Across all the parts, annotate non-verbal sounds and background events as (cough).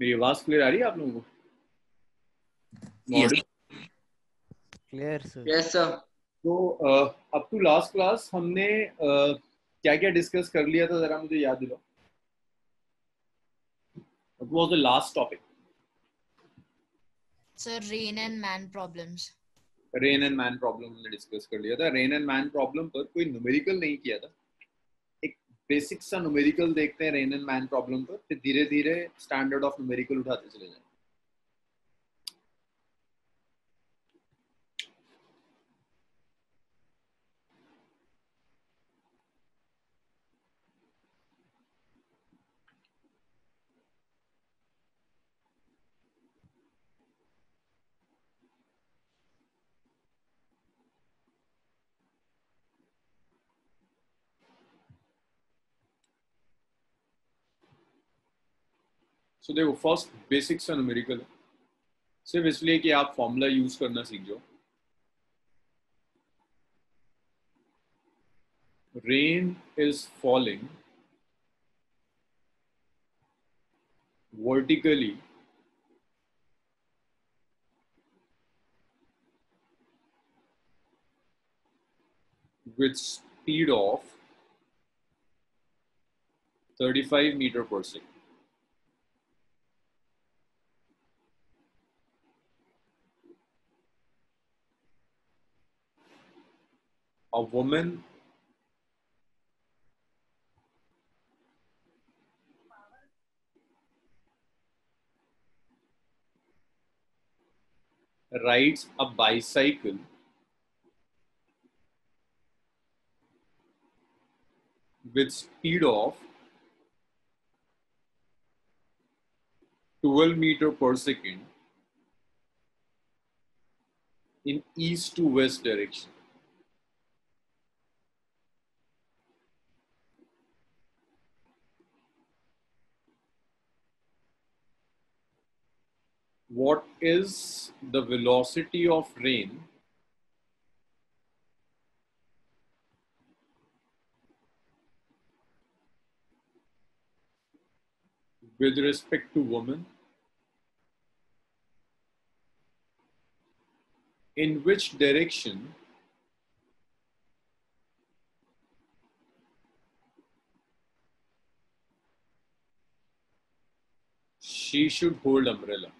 मेरी आवाज़ क्लियर आ रही है आप लोगों को क्लियर सर Yes, sir. तो अप टू लास्ट क्लास हमने क्या क्या डिस्कस कर लिया था जरा मुझे याद दिलाओ What was the last topic? Sir, rain and man problems. Rain and man problem हमने डिस्कस कर लिया था रेन एंड मैन प्रॉब्लम पर कोई न्यूमेरिकल नहीं किया था बेसिक सा न्यूमेरिकल देखते हैं रेन एंड मैन प्रॉब्लम पर, फिर धीरे धीरे स्टैंडर्ड ऑफ़ न्यूमेरिकल उठाते चले जाएँ सो देखो फ़र्स्ट बेसिक सा न्यूमेरिकल है सिर्फ़ इसलिए कि आप फॉर्मूला यूज़ करना सीख जाओ rain is falling vertically with speed of 35 meter per second. A woman rides a bicycle with speed of 12 meter per second in east to west direction. What is the velocity of rain with respect to women? In which direction she should hold umbrella?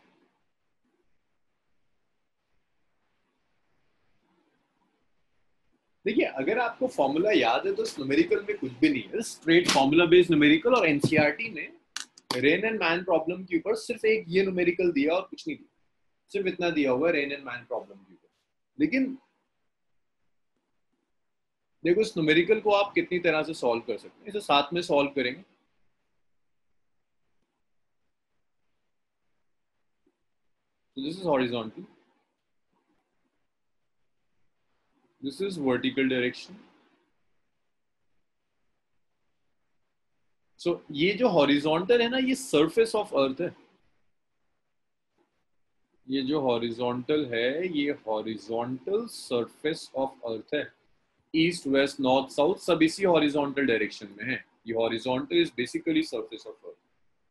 देखिए, अगर आपको formula याद है तो इस numerical में कुछ भी नहीं है। स्ट्रेट फॉर्मूला बेस्ड न्यूमेरिकल और एनसीईआरटी ने रेन एंड मैन प्रॉब्लम के ऊपर सिर्फ़ एक ये न्यूमेरिकल दिया और कुछ नहीं दिया। सिर्फ़ इतना दिया हुआ रेन एंड मैन प्रॉब्लम के ऊपर। लेकिन देखो, इस न्यूमेरिकल को आप कितनी तरह से सॉल्व कर सकते हैं? इसे साथ में सॉल्व करेंगे। So, this is horizontal. This is vertical direction. So ये जो horizontal है ना ये surface of earth है ये जो horizontal है ये horizontal surface of earth है east west north south सब इसी horizontal direction में है ये is basically surface of earth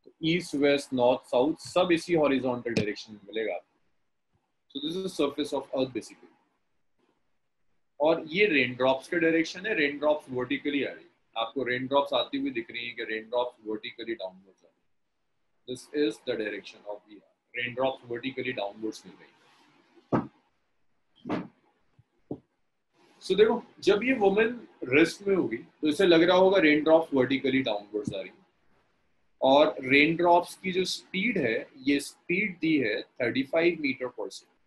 तो ईस्ट वेस्ट नॉर्थ साउथ सब इसी हॉरिजॉन्टल डायरेक्शन में मिलेगा so this is surface of earth basically और ये रेन ड्रॉप्स के डायरेक्शन है रेन ड्रॉप्स वर्टिकली आ रही है। आपको रेन ड्रॉप्स आती हुई दिख रही है कि रेन ड्रॉप्स वर्टिकली डाउनवर्ड्स आ रही this is the direction of the rain drops vertically downwards मिल रही सो देखो, जब ये वुमेन रेस्ट में होगी तो इसे लग रहा होगा रेन ड्रॉप्स वर्टिकली डाउनवर्ड्स आ रही है। और रेन ड्रॉप्स की जो स्पीड है, ये स्पीड दी है 35 मीटर पर सेकेंड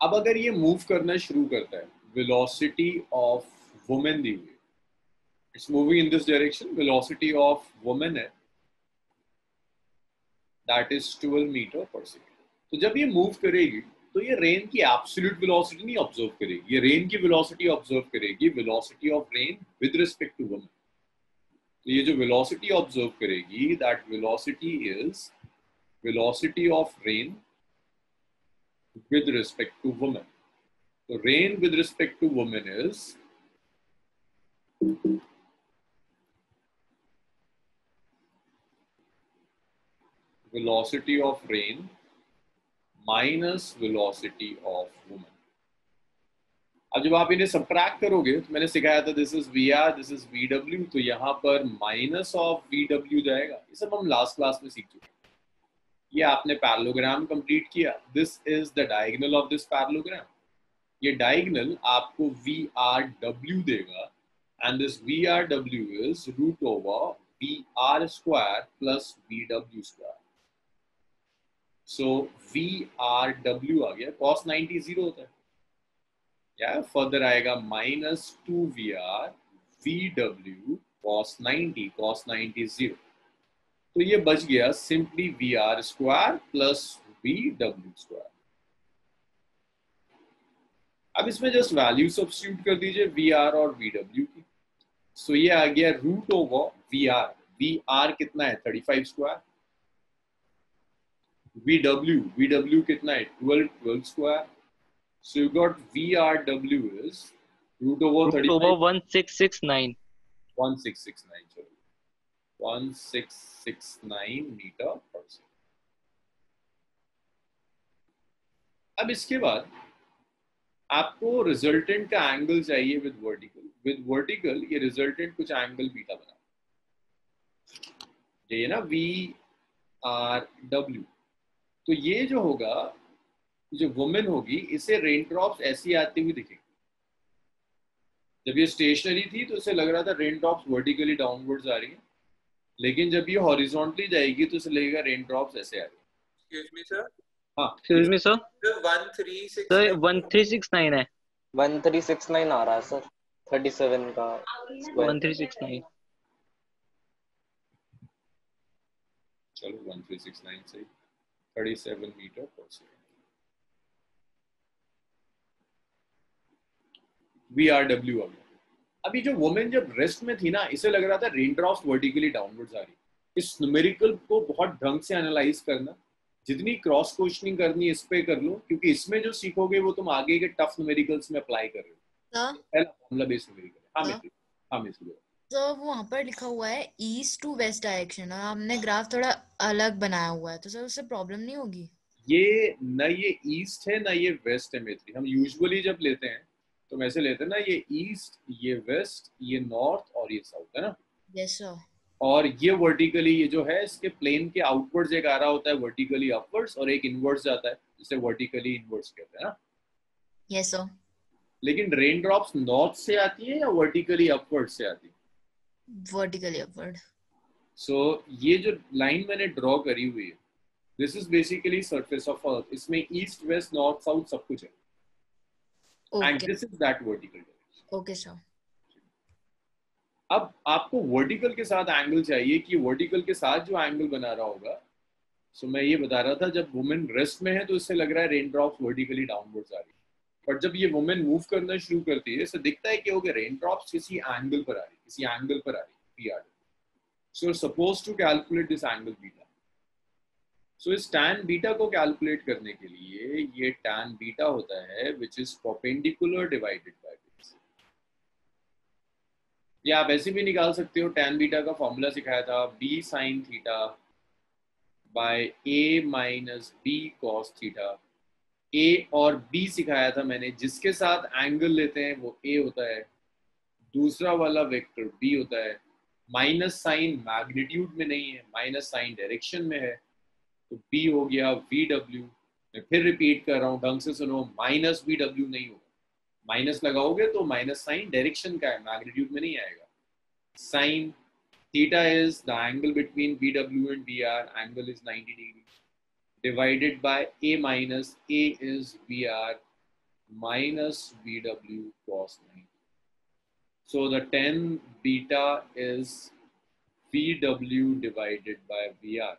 अब अगर ये मूव करना शुरू करता है वेलोसिटी ऑफ़ वुमेन दी हुई it's moving in this direction velocity of women है दैट इज़ 12 मीटर पर सेकेंड तो जब ये मूव करेगी तो ये रेन की एब्सोल्यूट वेलोसिटी नहीं ऑब्ज़र्व करेगी। ये रेन की वेलोसिटी ऑब्ज़र्व करेगी velocity of rain with respect to women तो ये जो वेलोसिटी ऑब्ज़र्व करेगी that velocity is velocity of rain with respect to women. So rain with respect to women is velocity of rain minus velocity of woman. अब जब आप इन्हें subtract करोगे तो मैंने सिखाया था this is V R this is V W तो यहाँ पर माइनस ऑफ़ वी डब्ल्यू जाएगा ये सब हम लास्ट क्लास में सीख चुके हैं ये आपने पैरलोग्राम कंप्लीट किया। This is the diagonal of this parallelogram ये डायगनल आपको वी आर डब्ल्यू देगा। And this V R W is root over V R square plus V W square so V R W आ गया। Cos ninety zero होता है। या further आएगा minus two V R V W cos ninety cos ninety zero तो ये बच गया simply V R square plus V W square अब इसमें जस्ट वैल्यू सब्सिट्यूट कर दीजिए वी आर और वी डब्ल्यू की। सो ये आ गया root over V R V R कितना है? Thirty five square V W V W कितना है? Twelve twelve square So you got VRW is root over root over 1669. 1669, sorry. 1669 meter per second. अब इसके बाद आपको रिजल्टेंट का एंगल चाहिए विद वर्टिकल विद वर्टिकल ये रिजल्टेंट कुछ एंगल बीटा बना। ये ना वी आर डब्ल्यू तो ये जो होगा, जो वुमेन होगी, इसे रेन ड्रॉप्स ऐसी आती हुई दिखेगी। जब ये स्टेशनरी थी तो इसे लग रहा था रेन ड्रॉप्स वर्टिकली डाउनवर्ड्स आ रही है। लेकिन जब ये हॉरिजॉन्टली जाएगी तो इसे लगेगा रेन ड्रॉप्स ऐसे आ रही है। एक्सक्यूज मी सर हाँ। एक्सक्यूज मी सर सर 1369 है। 1369 आ रहा है सर 37 का square. 1369 चलो 1369 से 37 metre per second we R W अब अभी जो वुमेन जब रेस्ट में थी ना इसे लग रहा था रेन ड्रॉप्स वर्टिकली डाउनवर्ड्स आ रही इस न्यूमेरिकल को बहुत ढंग से एनालाइज करना जितनी क्रॉस क्वेश्चनिंग करनी इस पे कर लो क्योंकि इसमें जो सीखोगे वो तुम आगे के टफ न्यूमेरिकल्स में अप्लाई कर रहे हो। पहला फॉर्मूला बेस्ड न्यूमेरिकल हाँ। मित्र। हाँ मित्र तो वहाँ पर लिखा हुआ है ईस्ट टू वेस्ट डायरेक्शन और हमने ग्राफ थोड़ा अलग बनाया हुआ है तो सर उससे प्रॉब्लम नहीं होगी? ये न ये ईस्ट है ना ये वेस्ट है मित्री। हम यूजुअली जब लेते हैं तो हम ऐसे लेते हैं ना ये ईस्ट ये वेस्ट ये नॉर्थ और ये साउथ है ना? यस सर और ये वर्टिकली ये जो है इसके प्लेन के आउटवर्ड्स एक आ रहा होता है वर्टिकली अपवर्ड्स और एक इनवर्ड्स जाता है जिसे वर्टिकली इनवर्ड्स कहते हैं ना? यस सर लेकिन रेन ड्रॉप्स नॉर्थ से आती है या वर्टिकली अपवर्ड से आती है? वर्टिकली अपवर्ड सो ये जो लाइन मैंने ड्रॉ करी हुई है this is basically surface of earth इसमें ईस्ट वेस्ट नॉर्थ साउथ सब कुछ है। And okay this is that vertical direction okay sir अब आपको वर्टिकल के साथ एंगल चाहिए कि वर्टिकल के साथ जो एंगल बना रहा होगा सो so मैं ये बता रहा था जब वुमेन रेस्ट में है तो इससे लग रहा है रेन ड्रॉप्स वर्टिकली डाउनवर्ड्स आ रही है। बट जब ये वुमेन मूव करना शुरू करती है इससे दिखता है कि ओके रेन ड्रॉप्स किसी एंगल पर आ रही किसी एंगल पर आ रही P R so suppose to calculate this angle beta so इस tan बीटा को कैलकुलेट करने के लिए ये टैन बीटा होता है which is perpendicular divided by ये आप ऐसे भी निकाल सकते हो, tan बीटा का फॉर्मूला सिखाया था B sine theta by a minus b cos theta A और बी सिखाया था मैंने, जिसके साथ एंगल लेते हैं, वो ए होता है। दूसरा वाला वेक्टर बी होता है। माइनस साइन मैग्नीट्यूड में नहीं है माइनस साइन डायरेक्शन में है। तो B हो गया वी डब्ल्यू मैं फिर रिपीट कर रहा हूँ, ढंग से सुनो माइनस वी डब्ल्यू नहीं होगा। माइनस लगाओगे तो माइनस साइन डायरेक्शन का है मैग्नीट्यूड में नहीं आएगा। Sine theta is the angle between V W and B R angle is 90 degree divided by a minus, a is vr minus vw cos 90 so the 10 beta is vw divided by vr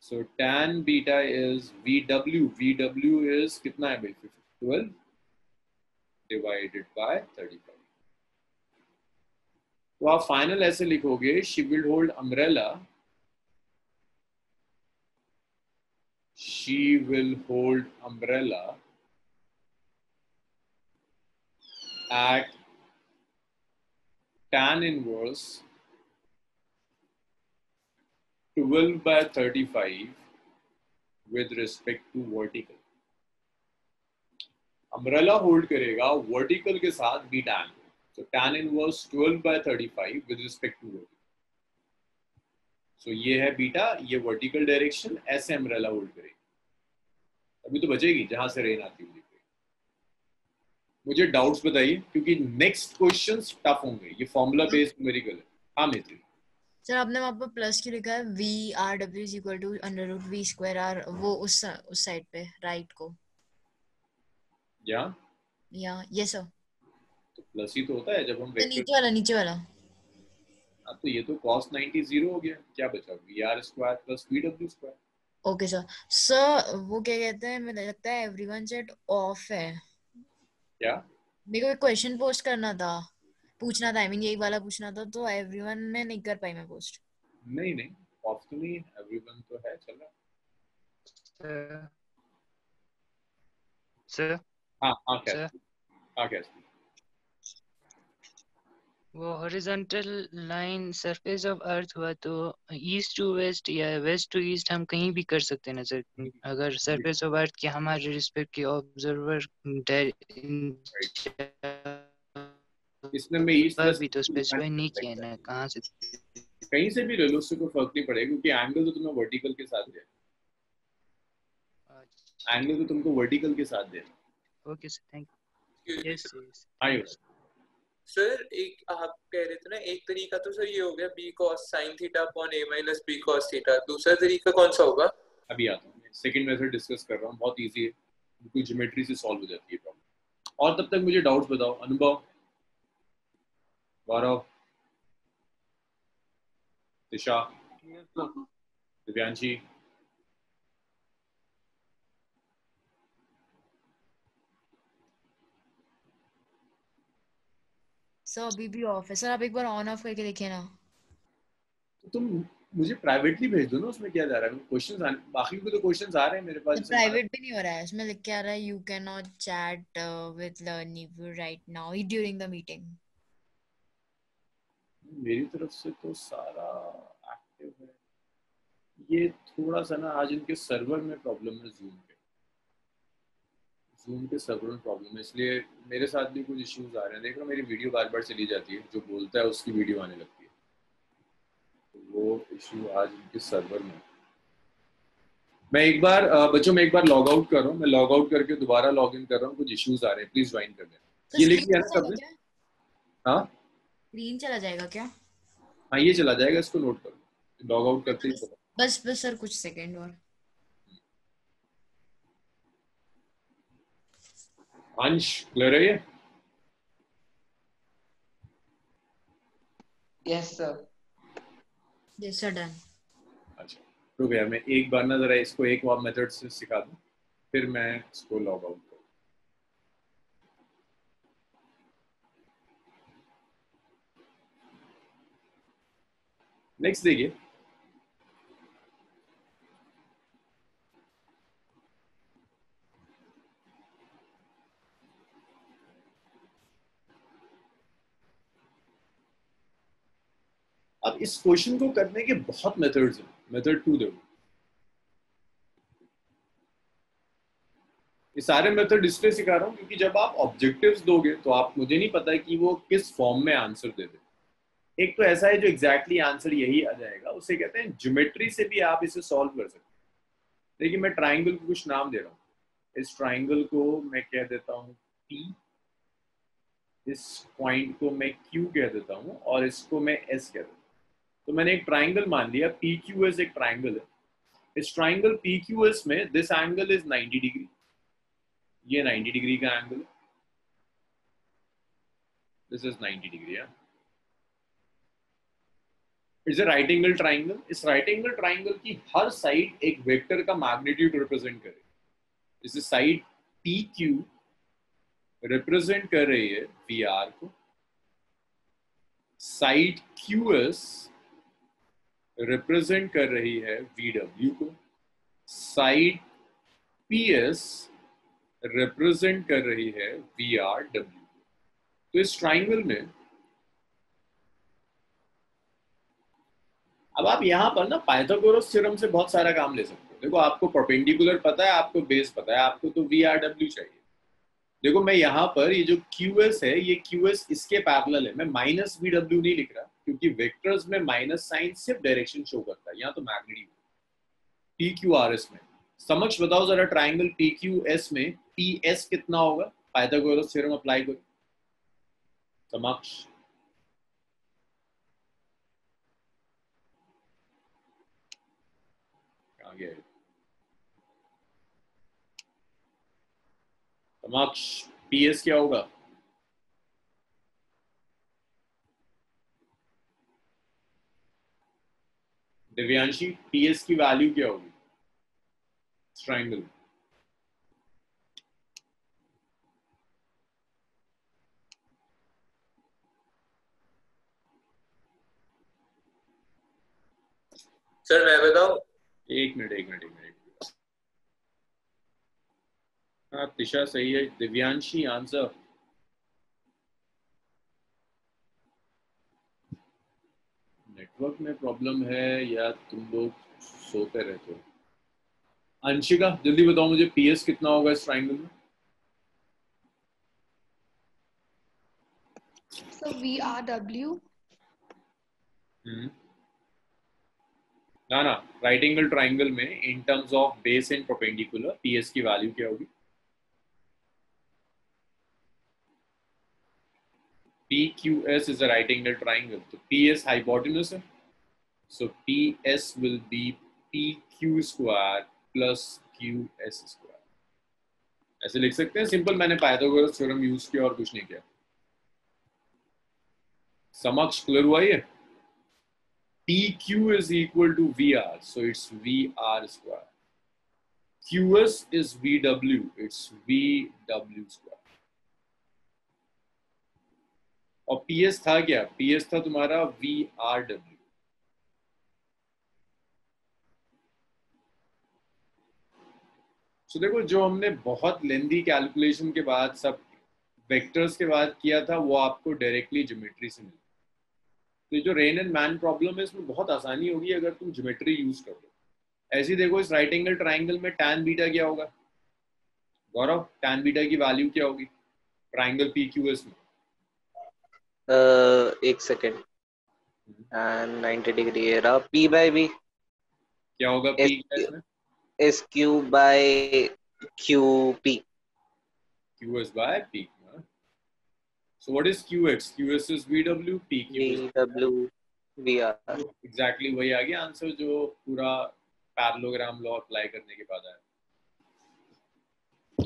So tan beta is VW. VW is कितना है भाई 12 divided by 35. तो आप final ऐसे लिखोगे she will hold umbrella. She will hold umbrella at tan inverse 12 by 35 with respect to vertical umbrella hold करेगा vertical के साथ beta angle so tan inverse 12 by 35 with respect to vertical so ये है beta ये vertical direction ऐसे umbrella hold करेगी अभी तो बचेगी जहाँ से रेन आती हुई मुझे डाउट्स बताइए क्योंकि नेक्स्ट क्वेश्चंस टफ होंगे ये फॉर्मूला बेस्ड न्यूमेरिकल है हाँ मित्री सर आपने वहाँ पर प्लस क्यों लिखा है V R W is equal to under root V square R वो उस उस साइड पे राइट को। या? या ये सर तो प्लस ही तो होता है जब हम तो वेक्टर नीचे वाला नीचे वाला। हाँ तो ये तो cos 90 ज़ीरो हो गया क्या बचा? V R square plus V W square okay sir sir वो क्या कहते हैं मुझे लगता है एवरीवन चैट ऑफ़ है। क्या? मेरे को एक क्वेश्चन पोस्ट करना था। पूछना था आई मीन यही वाला पूछना था तो एवरीवन में नहीं कर पाई मैं पोस्ट नहीं नहीं तो एवरीवन तो है चल। रहा सर सर हाँ हाँ क्या वो horizontal line surface of earth हुआ तो ईस्ट टू वेस्ट या वेस्ट टू ईस्ट हम कहीं भी कर सकते हैं ना सर अगर सरफेस ऑफ़ अर्थ के हमारे रिस्पेक्ट के ऑब्जर्वर इसमें मैं ईस्ट पर भी तो स्पेसिफाई नहीं किया ना कहाँ से कहीं से भी ले लो उससे कोई फ़र्क नहीं पड़ेगा क्योंकि एंगल तो तुम्हें वर्टिकल के साथ दे एंगल तो तुमको वर्टिकल के साथ दे okay sir thank you yes yes आयो सर एक आप कह रहे थे ना एक तरीका तो सर ये हो गया B cos sine theta upon minus B cos theta दूसरा तरीका कौन सा होगा? अभी आता हूँ सेकंड मेथड डिस्कस कर रहा हूँ बहुत इजी है बिल्कुल ज्योमेट्री से सॉल्व हो जाती है प्रॉब्लम और तब तक मुझे डाउट्स बताओ अनुभव? गौरव दिशा दिव्यांशी सर अभी भी ऑफ़ है। सर आप एक बार ऑन ऑफ़ करके देखिए ना। तो तुम मुझे प्राइवेटली भेज दो ना उसमें क्या जा रहा है? क्वेश्चंस बाकी को तो क्वेश्चंस आ रहे हैं मेरे पास। प्राइवेट भी नहीं हो रहा है। उसमें लिख के आ रहा है you can not chat with learning right now during the meeting मेरी तरफ़ से तो सारा एक्टिव है। ये थोड़ा सा ना आज इनके सर्वर में प्रॉब्लम है जूम पे जूम के सर्वर में प्रॉब्लम है इसलिए मेरे साथ भी कुछ इश्यूज़ आ रहे हैं। देख लो मेरी वीडियो बार बार चली जाती है। जो बोलता है उसकी वीडियो आने लगती है। तो वो इशू आज इनके सर्वर में मैं एक बार बच्चों मैं एक बार लॉग आउट कर रहा हूँ। मैं लॉग आउट करके दोबारा लॉग इन कर रहा हूँ। कुछ इश्यूज़ आ रहे हैं। प्लीज़ ज्वाइन कर लें ये लिख लिया ना सबने हाँ? स्क्रीन चला जाएगा क्या? हाँ ये चला जाएगा इसको नोट करो। लॉग आउट करते ही बस बस सर कुछ सेकंड और। अंश क्लियर है ये? Yes sir yes sir done अच्छा रुक गया मैं एक बार ना जरा इसको एक और मेथड से सिखा दूँ फिर मैं इसको लॉग आउट करूँ नेक्स्ट देखिए। अब इस क्वेश्चन को करने के बहुत मेथड्स हैं। मेथड टू देखो। ये सारे मेथड इसलिए सिखा रहा हूँ क्योंकि जब आप ऑब्जेक्टिव्स दोगे तो आप, मुझे नहीं पता है कि वो किस फॉर्म में आंसर दे दे एक तो ऐसा है जो एग्जैक्टली exactly आंसर यही आ जाएगा। उसे कहते हैं ज्योमेट्री से भी आप इसे सॉल्व कर सकते हैं। देखिए, मैं ट्राइंगल को कुछ नाम दे रहा हूँ। इस ट्राइंगल को मैं कह देता हूँ P, इस पॉइंट को मैं Q कह देता हूँ और इसको मैं S कह देता हूँ। तो मैंने एक ट्राइंगल मान लिया पी क्यू एस एक ट्राइंगल है। इस ट्राइंगल पी क्यू एस में दिस एंगल इज़ 90 डिग्री ये 90 डिग्री का एंगल दिस इज़ 90 डिग्री है। It's a right angle triangle इस राइट एंगल ट्राइंगल की हर साइड एक वेक्टर का मैग्नीट्यूड रिप्रेजेंट करे। जैसे साइड पी क्यू रिप्रेजेंट कर रही है वी आर को। साइड क्यू एस रिप्रेजेंट कर रही है VW को। साइड पी एस रिप्रेजेंट कर रही है VRW तो इस ट्राइंगल में अब आप यहाँ पर ना पाइथागोरस थ्योरम से बहुत सारा काम ले सकते हो। देखो, आपको परपेंडिकुलर पता है, आपको बेस पता है, आपको तो वी आर डब्ल्यू चाहिए। देखो, मैं यहाँ पर ये जो क्यू एस है, ये क्यू एस इसके पैरेलल है। मैं माइनस वी डब्ल्यू नहीं लिख रहा, क्योंकि वेक्टर्स में माइनस साइन सिर्फ़ डायरेक्शन शो करता है। यहाँ तो magnetic P Q R S में। समक्ष बताओ जरा ट्राइंगल पी क्यू एस में पी एस कितना होगा? पाइथागोरस थ्योरम अप्लाई करो। समक्ष आगे समक्ष पी एस क्या होगा दिव्यांशी पी एस की वैल्यू क्या होगी? ट्राइंगल सर मैं बताऊँ? एक मिनट एक मिनट एक मिनट। हाँ तिशा सही है? दिव्यांशी आंसर। नेटवर्क में प्रॉब्लम है या तुम लोग सोते रहते हो? अंशिका जल्दी बताओ मुझे पीएस कितना होगा इस ट्राइंगल में? So VRW. हम्म। ना ना राइट एंगल ट्राइंगल में in terms of base and perpendicular PS की वैल्यू क्या होगी? PQS is a right angle triangle. So PS hypotenuse है. So PS will be PQ square plus QS square. ऐसे लिख सकते हैं सिंपल मैंने पाइथागोरस थ्योरम यूज़ किया और कुछ नहीं किया समक्ष क्लियर हुआ ये PQ is equal to VR, so it's VR square. QS is VW, it's VW square. और पीएस था क्या? पीएस था तुम्हारा VRW. so देखो, जो हमने बहुत लेंदी कैलकुलेशन के बाद, सब वेक्टर्स के बाद किया था, वो आपको डायरेक्टली ज्योमेट्री से मिला। तो जो रेन एंड मैन प्रॉब्लम है, इसमें बहुत आसानी होगी अगर तुम ज्योमेट्री यूज़ कर ऐसे देखो, इस राइट एंगल ट्राइंगल में टैन बीटा क्या होगा? गौरव टैन बीटा की वैल्यू क्या होगी? ट्राइंगल पी क्यू एस में। एक सेकेंड एंड 90 डिग्री ये रहा. P बाय b क्या होगा P s Q by q p. Q S by P so what is qx qs is vw pq is v w v r. Exactly वही आ गया answer जो पूरा parallelogram law apply करने के बाद आया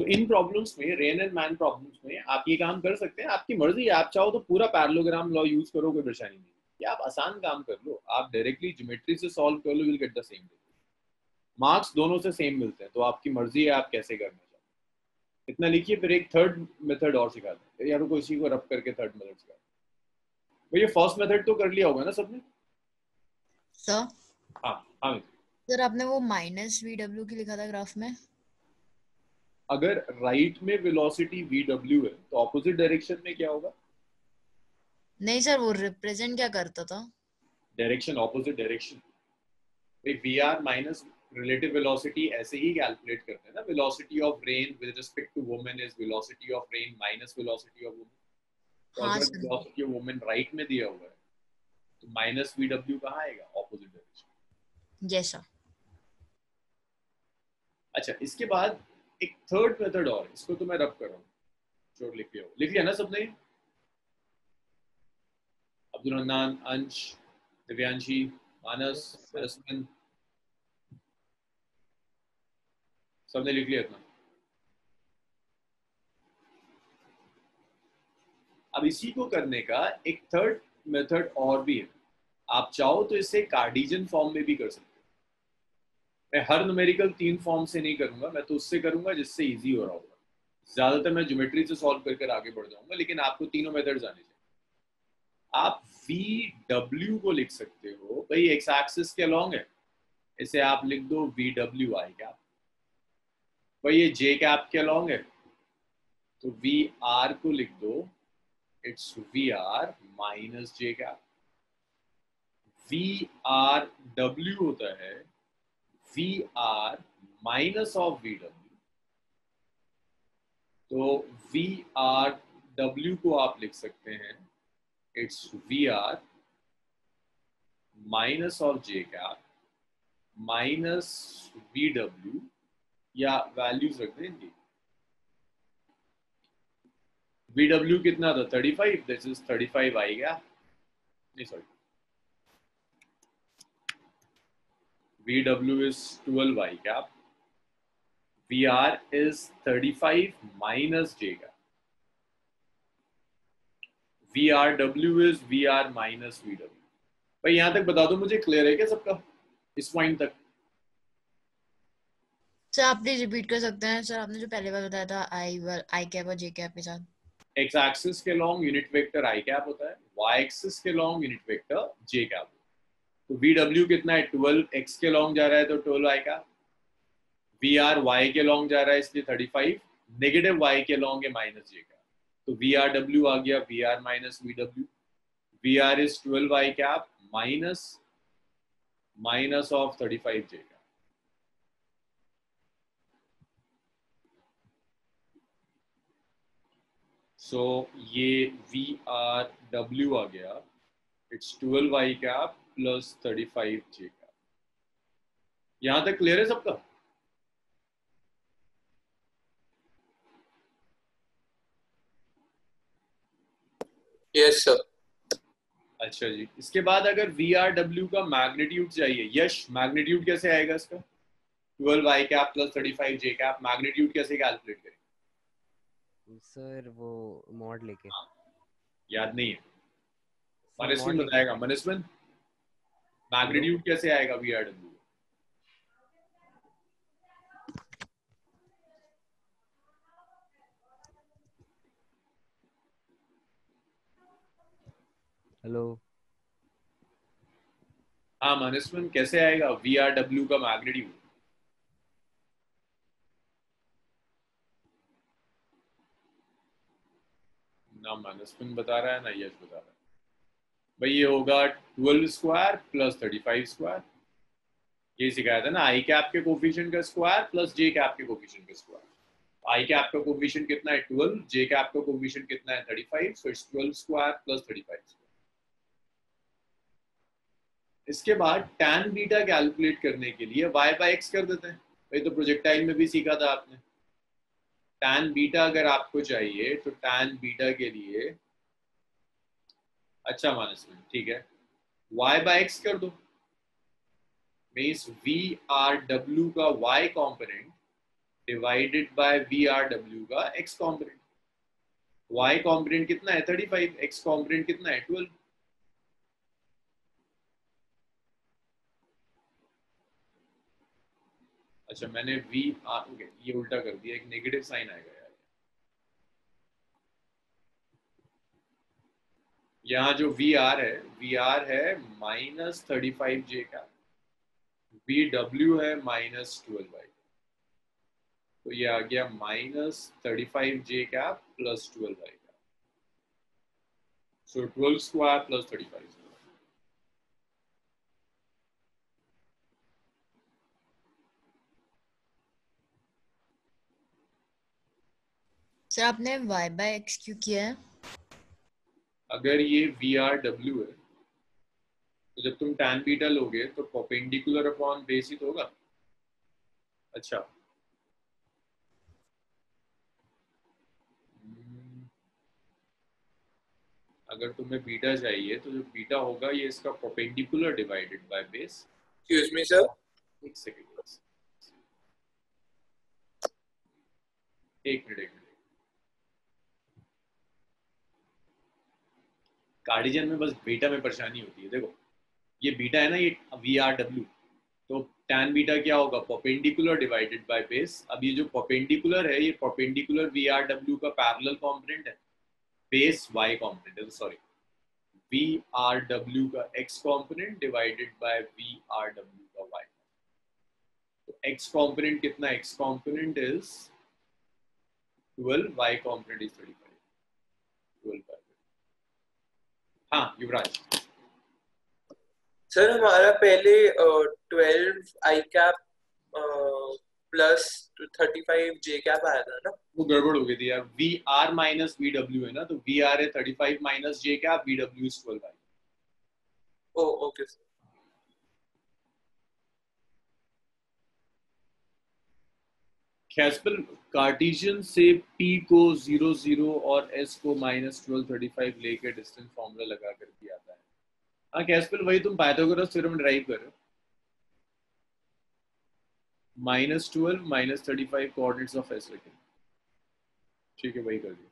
तो इन प्रॉब्लम्स में रेन एंड मैन प्रॉब्लम्स में आप ये काम कर सकते हैं। आपकी मर्ज़ी है आप चाहो तो पूरा पैरेललोग्राम लॉ यूज़ करो कोई परेशानी नहीं। या आप आसान काम कर लो आप डायरेक्टली ज्योमेट्री से सॉल्व कर लो will get the same marks दोनों से सेम मिलते हैं तो आपकी मर्ज़ी है आप कैसे करना चाहते इतना लिखिए फिर एक थर्ड मेथड और सिखा दें। या रुको इसी को रब करके थर्ड मेथड सिखा भैया फ़र्स्ट मेथड तो कर लिया होगा ना सबने? सर हाँ हाँ। सर आपने वो माइनस वी डब्ल्यू की लिखा था ग्राफ में? अगर राइट में वेलोसिटी वी डब्ल्यू है तो ऑपोजिट डायरेक्शन में क्या होगा? नहीं सर वो रिप्रेजेंट क्या करता था? Direction opposite direction V R minus relative velocity ऐसे ही कैलकुलेट करते हैं ना। Velocity of rain with respect to women is velocity of rain minus velocity of women तो हाँ, अगर sir. Velocity of women right में दिया हुआ है तो माइनस वी डब्ल्यू कहाँ आएगा? ऑपोजिट डायरेक्शन जैसा अच्छा इसके बाद एक थर्ड मेथड और इसको तो मैं रब कर रहा हूँ। जो लिख लिया। लिख लिया ना सबने? अब्दुल हन्नान अंश, दिव्यांशी, मानस रसमन सबने लिख लिया इतना अब इसी को करने का एक थर्ड मेथड और भी है। आप चाहो तो इसे कार्डिजन फॉर्म में भी कर सकते मैं हर न्यूमेरिकल तीन फॉर्म से नहीं करूँगा, मैं तो उससे करूँगा जिससे इजी हो रहा होगा। ज़्यादातर मैं ज्योमेट्री से सॉल्व कर आगे बढ़ जाऊँगा, लेकिन आपको तीनों मेथड्स आने चाहिए। आप वी डब्ल्यू को लिख सकते हो। भाई एक्स एक्सिस के अलॉन्ग है। इसे आप लिख दो वी डब्ल्यू आई कैप भाई, ये जे कैप के अलॉन्ग है। तो वी आर को लिख दो। It's V R minus J cap V R W होता है माइनस ऑफ़ वी डब्ल्यू तो वी आर डब्ल्यू को आप लिख सकते हैं it's R minus of J cap minus V W या वैल्यूज़ रख दें जी वी डब्ल्यू कितना था? Thirty five this is thirty five I गया? नहीं sorry is thirty five minus J का V R W is V R minus V W भाई यहाँ तक बता दो मुझे क्लियर है क्या सबका? इस पॉइंट तक। सर आप प्लीज़ रिपीट कर सकते हैं। सर आपने जो पहले बार बताया था आई वर आई कैप और जे कैप के साथ। एक्स एक्सिस के long unit vector I cap होता है। वाई एक्सिस के long unit vector J cap तो वी डब्ल्यू कितना है? ट्वेल्व एक्स के लॉन्ग जा रहा है तो ट्वेल्व आई का। वी आर वाई के लॉन्ग जा रहा है इसलिए थर्टी फाइव नेगेटिव वाई के लॉन्ग है माइनस जे का। तो वी आर डब्ल्यू आ गया V R minus V W V R is twelve I cap minus minus of thirty five J cap so ये वी आर डब्ल्यू आ गया। It's twelve I cap plus thirty five J cap यहाँ तक clear है सबका? Yes sir अच्छा जी। इसके बाद अगर वी आर डब्ल्यू का मैग्नीट्यूड चाहिए यश मैग्नीट्यूड कैसे आएगा इसका? Twelve I cap plus thirty five J cap magnitude कैसे कैलकुलेट करें? सर वो मॉड लेके। याद नहीं है। Mod बताएगा। मनिस्मन मैग्नीट्यूड कैसे आएगा वी आर डब्ल्यू हेलो हाँ मनिस्मन कैसे आएगा वी आर डब्ल्यू का मैग्नीट्यूड? ना मनिस्मन बता रहा है ना यश बता रहा है। भाई ये होगा twelve square plus thirty five square ये सिखाया था ना आई कैप के कोफिशिएंट का स्क्वायर प्लस जे कैप के कोफिशिएंट का स्क्वायर आई कैप का कोफिशिएंट कितना है ट्वेल्व जे कैप का कोफिशिएंट कितना है thirty five so it's twelve square plus thirty five इसके बाद टैन बीटा कैलकुलेट करने के लिए वाई बाई एक्स कर देते हैं। भाई तो प्रोजेक्टाइल में भी सीखा था आपने। टैन बीटा अगर आपको चाहिए तो टैन बीटा के लिए अच्छा मानस में, ठीक है। Y बाय एक्स कर दो। मीन्स वी आर डब्ल्यू का y component divided by V R W का x कॉम्पोनेंट y कॉम्पोनेंट कितना है? 35 x कॉम्पोनेंट कितना है? 12 अच्छा मैंने वी आर ये उल्टा कर दिया, एक नेगेटिव साइन आएगा यार यहाँ जो वी आर है वी आर है माइनस थर्टी फाइव जे का वी डब्ल्यू है माइनस ट्वेल्व आई तो ये आ गया माइनस थर्टी फाइव जे का प्लस ट्वेल्व आई का। So twelve square plus thirty five sir आपने y बाय एक्स क्यों किया है? अगर ये वी आर डब्ल्यू है तो जब तुम टैन बीटा लोगे तो परपेंडिकुलर अपॉन बेस तो होगा। अच्छा। अगर तुम्हें बीटा चाहिए तो जो बीटा होगा ये इसका perpendicular divided by base excuse me sir एक सेकंड एक मिनट एक मिनट कार्डिजन में बस बीटा में परेशानी होती है। देखो, ये बीटा है ना, ये वी आर डब्ल्यू तो tan बीटा क्या होगा? परपेंडिकुलर डिवाइडेड बाय बेस अब ये जो परपेंडिकुलर है, ये परपेंडिकुलर वी आर डब्ल्यू का पैरेलल कंपोनेंट है। बेस y कंपोनेंट है सॉरी वी आर डब्ल्यू का x component divided by V R W का y तो x कंपोनेंट कितना x component is 12 y component is 35 12 by हाँ युवराज। सर हमारा पहले twelve I cap plus thirty five J cap आया था ना? वो गड़बड़ हो गई थी यार। V R minus V W है ना? तो वी आर है thirty five minus J cap V W is twelve I oh okay sir. कैस्पल Cartesian से P को ज़ीरो ज़ीरो और S को माइनस ट्वेल्व थर्टी फाइव लेकर डिस्टेंस फॉर्मूला लगा कर दिया आता है। हाँ कैस्पल वही तुम पाइथागोरस थ्योरम ड्राइव कर minus twelve minus thirty five coordinates of S रखें। ठीक है, वही कर दिया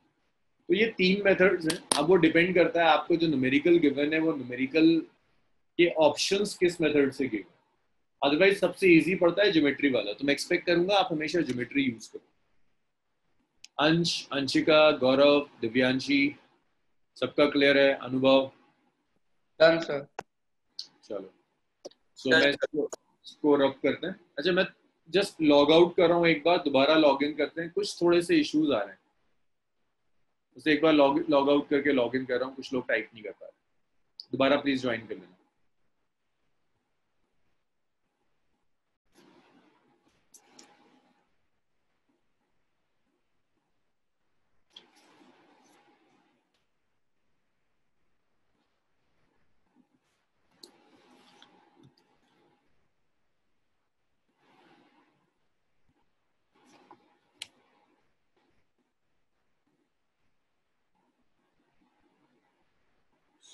तो ये तीन मेथड्स हैं। अब वो डिपेंड करता है आपको जो न्यूमेरिकल गिवन है, वो न्यूमेरिकल के ऑप्शंस किस मेथड से गिवन अदरवाइज़ सबसे इजी पड़ता है ज्योमेट्री वाला। तो मैं एक्सपेक्ट करूँगा आप हमेशा ज्योमेट्री यूज़ करो। अंश अंशिका गौरव दिव्यांशी सबका क्लियर है? अनुभव? डन सर चलो। सो मैं इसको इसको रब करते हैं। अच्छा मैं जस्ट लॉग आउट कर रहा हूँ एक बार दोबारा लॉग इन करते हैं। कुछ थोड़े से इश्यूज़ आ रहे हैं। उसे एक बार लॉग लॉग आउट करके लॉग इन कर रहा हूँ। कुछ लोग टाइप नहीं कर पा रहे। दोबारा प्लीज़ ज्वाइन कर लेना।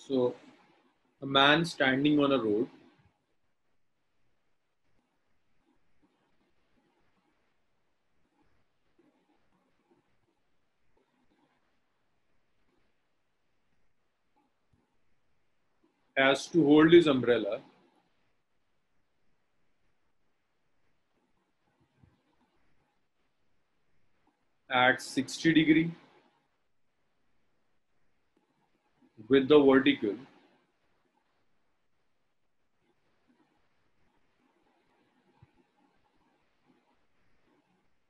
So, a man standing on a road. Has to hold his umbrella. At 60 degree with the vertical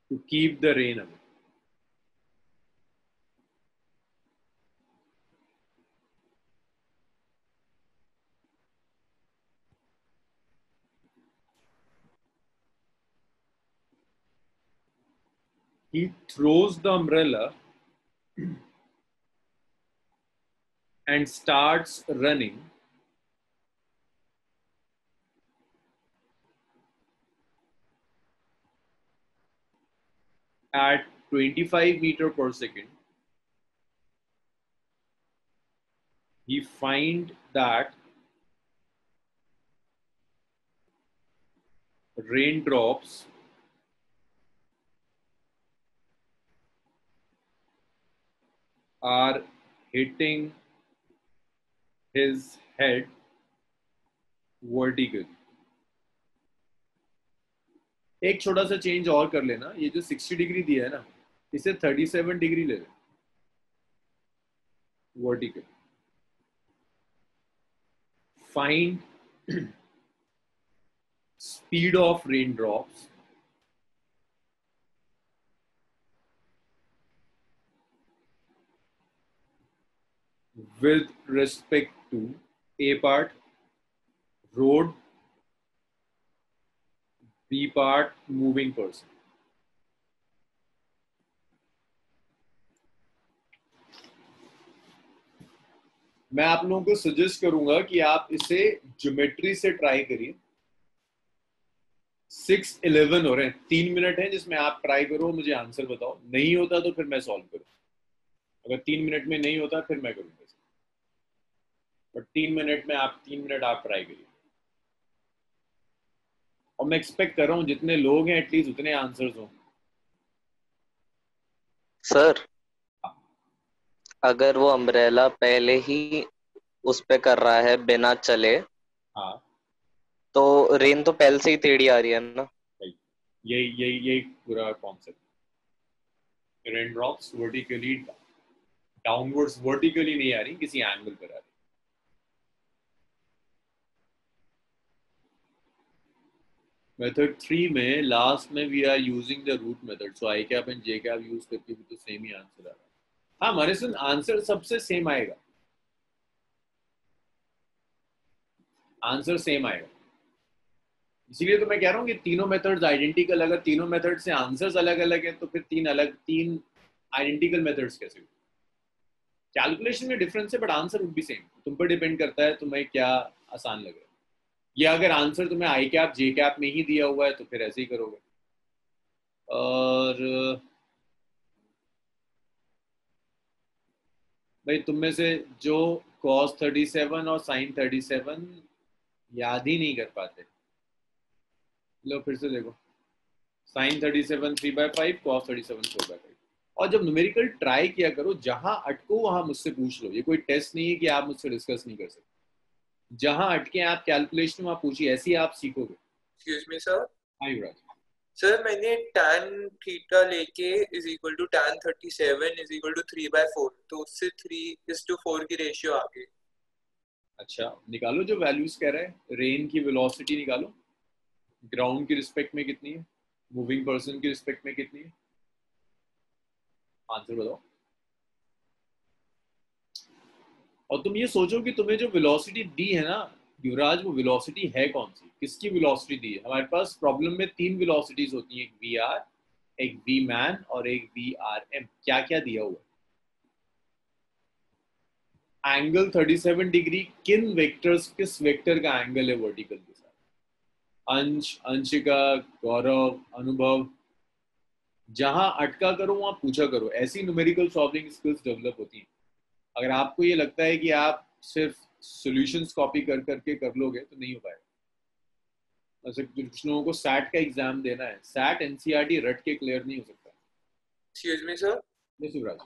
to keep the rain away. He throws the umbrella and starts running. At 25 meter per second he find that raindrops are hitting his head vertical. एक छोटा सा change और कर लेना। ये जो 60 degree दिया है ना, इसे 37 डिग्री ले ले vertical find speed of rain drops with respect to A part, road, B part, moving person. मैं आप लोगों को सजेस्ट करूँगा कि आप इसे ज्योमेट्री से ट्राई करिए। सिक्स इलेवन हो रहे हैं। तीन मिनट है जिसमें आप ट्राई करो मुझे आंसर बताओ। नहीं होता तो फिर मैं सॉल्व करूँ। अगर तीन मिनट में नहीं होता फिर मैं करूँगा। बट तीन मिनट में आप तीन मिनट आप ट्राई करिए। और मैं एक्सपेक्ट कर रहा हूँ जितने लोग हैं एटलीस्ट उतने आंसर्स हों। सर अगर वो अम्ब्रेला पहले ही उस पे कर रहा है बिना चले हाँ। तो रेन तो पहले से ही टेढ़ी आ रही है ना? यही यही यही पूरा concept rain drops vertically downwards vertically नहीं आ रही किसी एंगल पर आ रही। मेथड थ्री में लास्ट में we are using the root method so I cap and J cap use करके भी तो सेम ही आंसर आ रहा है। हाँ हमारे सुन आंसर सबसे सेम आएगा। आंसर सेम आएगा। इसीलिए तो मैं कह रहा हूँ कि तीनों मेथड्स आइडेंटिकल अगर तीनों मेथड से आंसर्स अलग अलग हैं तो फिर तीन अलग, तीन आइडेंटिकल मेथड्स कैसे हुए कैलकुलेशन में डिफरेंस है but answer would be same तुम पर डिपेंड करता है, तुम्हें क्या आसान लग या अगर आंसर तुम्हें आई कैप, जे कैप में ही दिया हुआ है तो फिर ऐसे ही करोगे। और, भाई, तुम में से जो कॉस 37 और साइन 37 याद ही नहीं कर पाते। लो, फिर से देखो। Sine 37 three by five cos 37 four by five और जब न्यूमेरिकल ट्राई किया करो, जहाँ अटको, वहाँ मुझसे पूछ लो। ये कोई टेस्ट नहीं है कि आप मुझसे डिस्कस नहीं कर सकते। जहाँ अटके आप कैलकुलेशन वहाँ पूछिए ऐसे ही आप सीखोगे। एक्सक्यूज मी सर हाँ युवराज सर मैंने tan थीटा लेके is equal to tan 37 is equal to 3 by 4 तो उससे 3 इज़ टू 4 की रेशियो आ गई। अच्छा निकालो जो वैल्यूज़ कह रहा है रेन की वेलोसिटी निकालो। ग्राउंड की रिस्पेक्ट में कितनी है? मूविंग पर्सन की रिस्पेक्ट में कितनी है? आंसर बताओ। और तुम ये सोचो कि तुम्हें जो वेलोसिटी दी है ना, युवराज, वो वेलोसिटी है कौन सी? किसकी वेलोसिटी दी है? हमारे पास प्रॉब्लम में तीन वेलोसिटीज होती हैं, एक वी आर एक वी मैन और एक वी आर एम क्या क्या दिया हुआ एंगल 37 डिग्री किन वेक्टर्स किस वेक्टर का एंगल है वर्टिकल के साथ? अंश, अंशिका, गौरव, अनुभव। जहाँ अटका करो, वहाँ पूछा करो। ऐसी न्यूमेरिकल सॉल्विंग स्किल्स डेवलप होती हैं। अगर आपको ये लगता है कि आप सिर्फ़ सॉल्यूशंस कॉपी कर करके कर लोगे तो नहीं हो पाएगा। ऐसे कुछ लोगों को सैट का एग्ज़ाम देना है। सैट एनसीईआरटी रट के क्लियर नहीं हो सकता। एक्सक्यूज मी सर ये शिवराज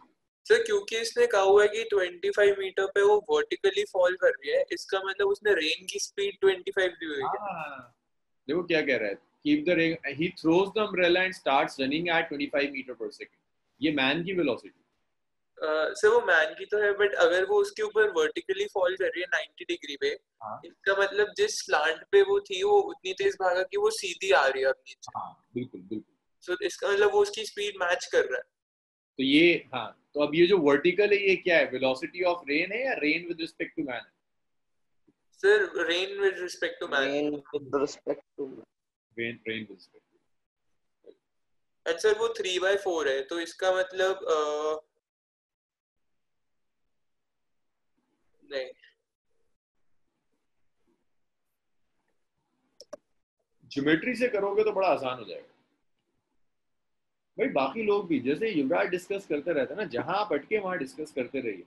सर क्योंकि इसने कहा हुआ है कि 25 मीटर पे वो वर्टिकली फॉल कर रही है इसका मतलब उसने रेन की स्पीड 25 दी हुई है। हाँ, देखो क्या कह रहा है। Keep the ring he throws the umbrella and starts running at 25 meter per second ये मैन की वेलोसिटी सर वो मैन की तो है बट अगर वो उसके ऊपर वर्टिकली फॉल कर रही है 90 डिग्री पे हाँ। इसका मतलब जिस स्लांट पे वो थी वो उतनी तेज भागा कि वो सीधी आ रही है अब नीचे। हाँ बिल्कुल बिल्कुल। सो इसका मतलब वो उसकी स्पीड मैच कर रहा है। तो ये हाँ तो अब ये जो वर्टिकल है ये क्या है? वेलोसिटी ऑफ़ रेन है या rain with respect to man sir rain with respect to man Rain with respect to rain rain with respect and sir वो 3 बाय 4 है तो इसका मतलब अ, ज्योमेट्री से करोगे तो बड़ा आसान हो जाएगा। भाई, बाकी लोग भी, जैसे युवराज डिस्कस करते रहते ना, जहाँ आप अटके वहाँ डिस्कस करते रहिए।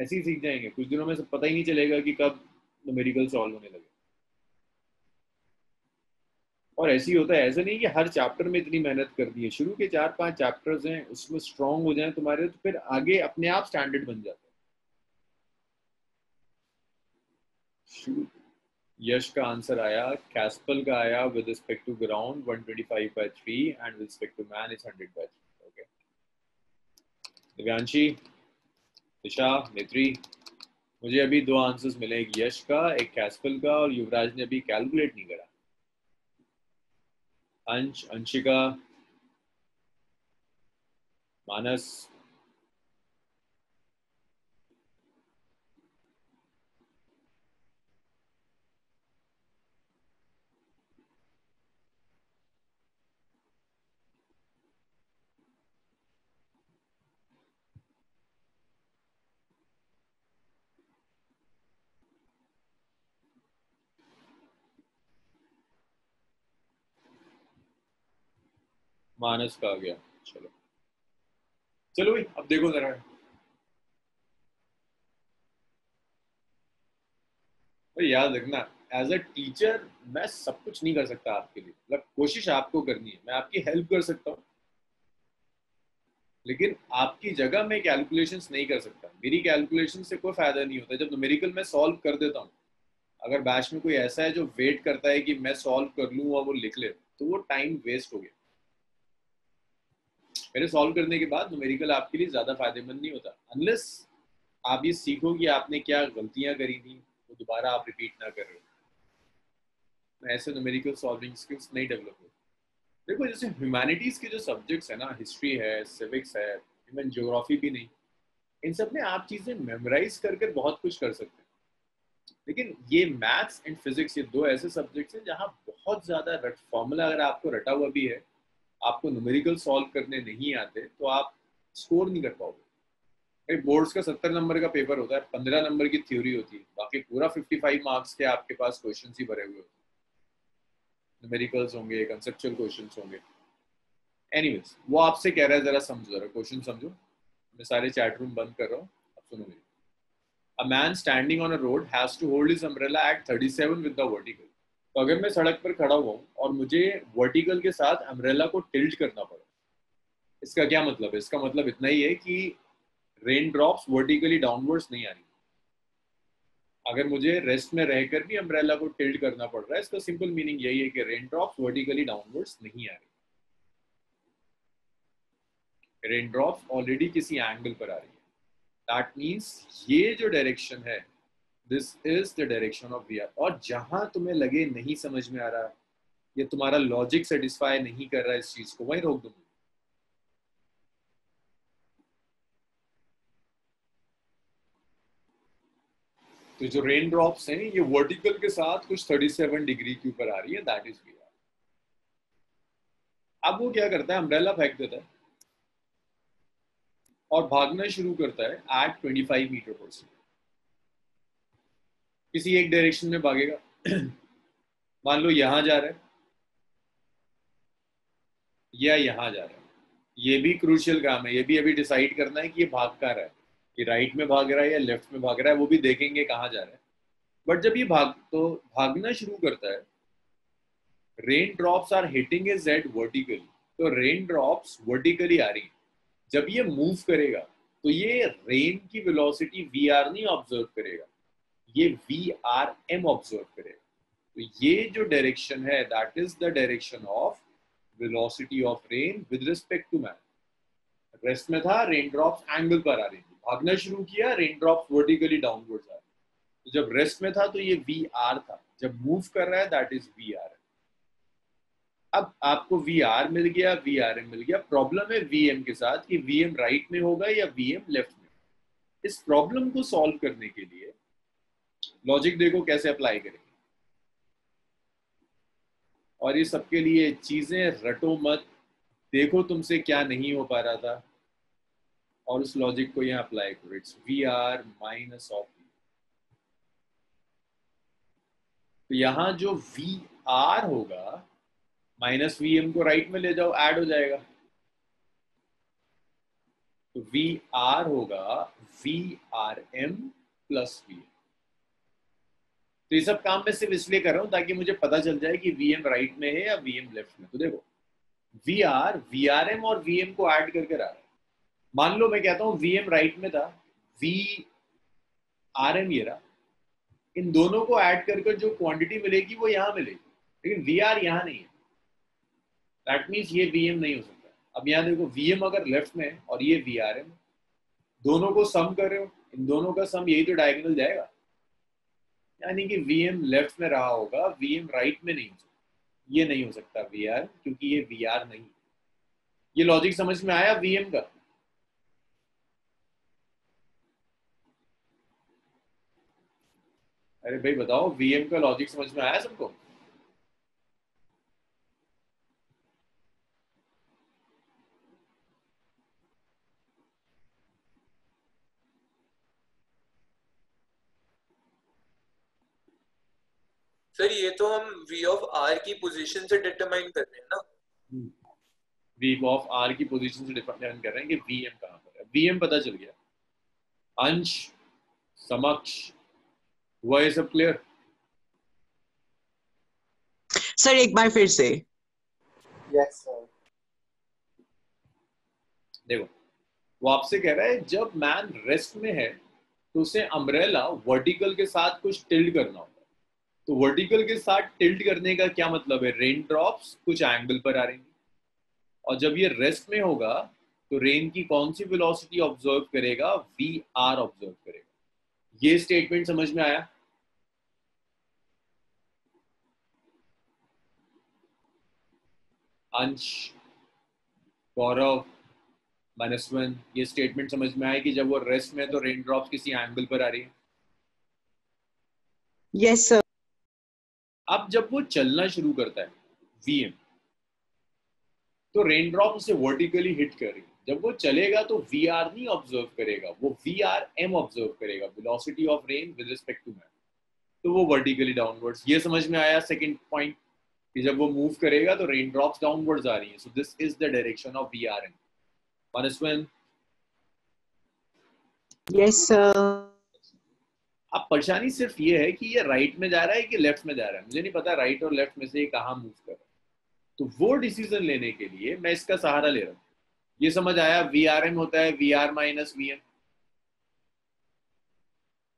ऐसे ही सीख जाएँगे। कुछ दिनों में सब पता ही नहीं चलेगा कि कब न्यूमेरिकल सॉल्व होने लगे। और ऐसे ही होता है। ऐसा नहीं कि हर चैप्टर में इतनी मेहनत कर दी है। शुरू के चार पाँच चैप्टर्स हैं, उसमें स्ट्रांग हो जाए तुम्हारे तो फिर आगे अपने आप स्टैंडर्ड बन जाते है। यश का आंसर आया कैस्पल का आया with respect to ground 125 by 3 and with respect to man is 100 by 3 okay Divyanshi Disha Netri मुझे अभी दो आंसर्स मिले, एक यश का, एक कैस्पल का, और युवराज ने अभी कैलकुलेट नहीं करा। अंश, अंशिका, मानस मानस का आ गया। चलो। चलो भाई, अब देखो जरा। भाई, याद रखना एज अ टीचर मैं सब कुछ नहीं कर सकता आपके लिए। मतलब कोशिश आपको करनी है। मैं आपकी हेल्प कर सकता हूँ। लेकिन आपकी जगह मैं कैलकुलेशन नहीं कर सकता। मेरी कैलकुलेशन से कोई फ़ायदा नहीं होता। जब न्यूमेरिकल मैं सॉल्व कर देता हूँ, अगर बैच में कोई ऐसा है जो वेट करता है कि मैं सॉल्व कर लूँ और वो लिख ले तो वो टाइम वेस्ट हो गया। मेरे सॉल्व करने के बाद न्यूमेरिकल आपके लिए ज़्यादा फ़ायदेमंद नहीं होता। अनलेस आप ये सीखो कि आपने क्या गलतियाँ करी थी, वो तो दोबारा आप रिपीट ना कर रहे हो। ऐसे न्यूमेरिकल सॉल्विंग स्किल्स नहीं डेवलप हो देखो, जैसे ह्यूमैनिटीज के जो सब्जेक्ट्स है ना हिस्ट्री है सिविक्स है इवन ज्योग्राफी भी नहीं, इन सब में आप चीज़ें मेमोराइज कर कर बहुत कुछ कर सकते हैं। लेकिन ये मैथ्स एंड फिजिक्स ये दो ऐसे सब्जेक्ट्स हैं जहाँ बहुत ज़्यादा रट फॉर्मूला अगर आपको रटा हुआ भी है आपको न्यूमेरिकल सॉल्व करने नहीं आते तो आप स्कोर नहीं कर पाओगे। बोर्ड्स का सत्तर नंबर का पेपर होता है, पंद्रह नंबर की थ्योरी होती है, बाकी पूरा फिफ्टी फाइव मार्क्स के आपके पास क्वेश्चन ही भरे हुए होते हैं। न्यूमेरिकल्स होंगे कंसेप्चुअल क्वेश्चन होंगे। एनीवेज वो आपसे कह रहा है, जरा समझो, जरा क्वेश्चन समझो। मैं सारे चैट रूम बंद कर रहा हूँ अब सुनो मेरी। A man standing on a road has to hold his umbrella at 37 with the vertical. तो अगर मैं सड़क पर खड़ा हुआ और मुझे वर्टिकल के साथ अम्ब्रेला को टिल्ट करना पड़ा, इसका क्या मतलब है? इसका मतलब इतना ही है कि रेन ड्रॉप्स वर्टिकली डाउनवर्ड्स नहीं आ रही। अगर मुझे रेस्ट में रहकर भी अम्ब्रेला को टिल्ट करना पड़ रहा है, इसका सिंपल मीनिंग यही है कि रेन ड्रॉप्स वर्टिकली डाउनवर्ड्स नहीं आ रही। रेन ड्रॉप्स ऑलरेडी किसी एंगल पर आ रही है। दैट मीन्स ये जो डायरेक्शन है this is the direction of V और जहाँ तुम्हें लगे नहीं समझ में आ रहा, ये तुम्हारा लॉजिक सेटिस्फाई नहीं कर रहा इस चीज़ को, वहीं रोक दूँगी। तो जो रेन ड्रॉप्स हैं, ये वर्टिकल के साथ कुछ 37 डिग्री के ऊपर आ रही है दैट इज़ वी अब वो क्या करता है अम्ब्रेला फेंक देता है। और भागना शुरू करता है एट 25 मीटर पर सेकेंड किसी एक डायरेक्शन में भागेगा। (clears throat) मान लो यहाँ जा रहा है। या यहाँ जा रहा है। ये भी क्रूशियल काम है। ये भी अभी डिसाइड करना है कि ये भाग कर रहा है। कि राइट में भाग रहा है या लेफ़्ट में भाग रहा है, वो भी देखेंगे कहाँ जा रहा है। बट जब ये भाग तो भागना शुरू करता है rain drops are hitting a Z vertically तो रेन ड्रॉप्स वर्टिकली आ रही जब ये मूव करेगा तो ये रेन की वेलोसिटी वी आर नहीं ऑब्ज़र्व करेगा। ये वी आर एम ऑब्ज़र्व करेगा तो ये जो डायरेक्शन है that is the direction of velocity of rain with respect to man rest में था रेन ड्रॉप्स एंगल पर आ रही थी। भागना शुरू किया रेन ड्रॉप्स वर्टिकली डाउनवर्ड्स आ रही तो जब रेस्ट में था तो ये वी आर था। जब मूव कर रहा है दैट इज़ वी आर अब आपको वी आर मिल गया वी आर एम मिल गया। प्रॉब्लम है वी एम के साथ कि वी एम राइट में होगा या वी एम लेफ़्ट में इस प्रॉब्लम को सॉल्व करने के लिए लॉजिक देखो कैसे अप्लाई करेंगे। और ये सबके लिए चीज़ें रटो मत। देखो तुमसे क्या नहीं हो पा रहा था। और उस लॉजिक को यहाँ अप्लाई करो। It's V R minus of तो यहाँ जो वी आर होगा माइनस वी एम को राइट में ले जाओ ऐड हो जाएगा। तो वी आर होगा V R M plus V M तो ये सब काम मैं सिर्फ़ इसलिए कर रहा हूँ ताकि मुझे पता चल जाए कि वी एम राइट में है या वी एम लेफ़्ट में तो देखो V R V R M और वी एम को ऐड करके रहा है। मान लो मैं कहता हूँ वी राइट में था वी आर एम ये रहा। इन दोनों को ऐड कर जो क्वांटिटी मिलेगी वो यहाँ मिलेगी। लेकिन वी आर यहाँ नहीं है। दैट मीन्स ये वीएम नहीं हो सकता। अब यहाँ देखो वी एम अगर लेफ़्ट में है और ये वी आर एम दोनों को सम कर रहे हो, इन दोनों का सम यही तो डायगोनल जाएगा। यानी कि वीएम लेफ़्ट में रहा होगा वीएम राइट में नहीं हो सकता। ये नहीं हो सकता वी आर क्योंकि ये वी आर नहीं ये लॉजिक समझ में आया वीएम का? अरे भाई, बताओ वीएम का लॉजिक समझ में आया सबको? सर ये तो हम v ऑफ़ r की पोजीशन से डिटरमाइन कर रहे हैं ना। V ऑफ़ r की पोजीशन से डिटरमाइन कर रहे हैं कि vm कहाँ पर है। Vm पता चल गया। अंश समक्ष हुआ ये सब क्लियर सर एक बार फिर से। यस सर देखो वो आपसे कह रहा है जब मैन रेस्ट में है तो उसे अम्ब्रेला वर्टिकल के साथ कुछ टिल्ड करना होगा तो वर्टिकल के साथ टिल्ट करने का क्या मतलब है? रेन ड्रॉप्स कुछ एंगल पर आ रही और जब ये रेस्ट में होगा तो रेन की कौन सी वेलोसिटी ऑब्ज़र्व करेगा? वी आर ऑब्ज़र्व करेगा। ये स्टेटमेंट समझ में आया? अंश गौरव मनस्वन ये स्टेटमेंट समझ में आया कि जब वो रेस्ट में तो रेन ड्रॉप्स किसी एंगल पर आ रही है। Yes Yes, sir. अब जब वो चलना शुरू करता है वीएम तो रेन ड्रॉप उसे वर्टिकली हिट कर रही है। जब वो चलेगा तो वी आर नहीं ऑब्ज़र्व करेगा वो वी आर एम ऑब्ज़र्व करेगा velocity of rain with respect to man तो वो वर्टिकली डाउनवर्ड्स ये समझ में आया सेकंड पॉइंट कि जब वो मूव करेगा तो रेन ड्रॉप्स डाउनवर्ड्स आ रही हैं। So this is the direction of V R M Manasvin Yes, sir. अब परेशानी सिर्फ़ ये है कि ये राइट में जा रहा है कि लेफ़्ट में जा रहा है? मुझे नहीं पता राइट और लेफ़्ट में से ये कहाँ मूव कर रहा है। तो वो डिसीज़न लेने के लिए मैं इसका सहारा ले रहा हूँ। ये समझ आया? वी आर एम होता है V R minus V M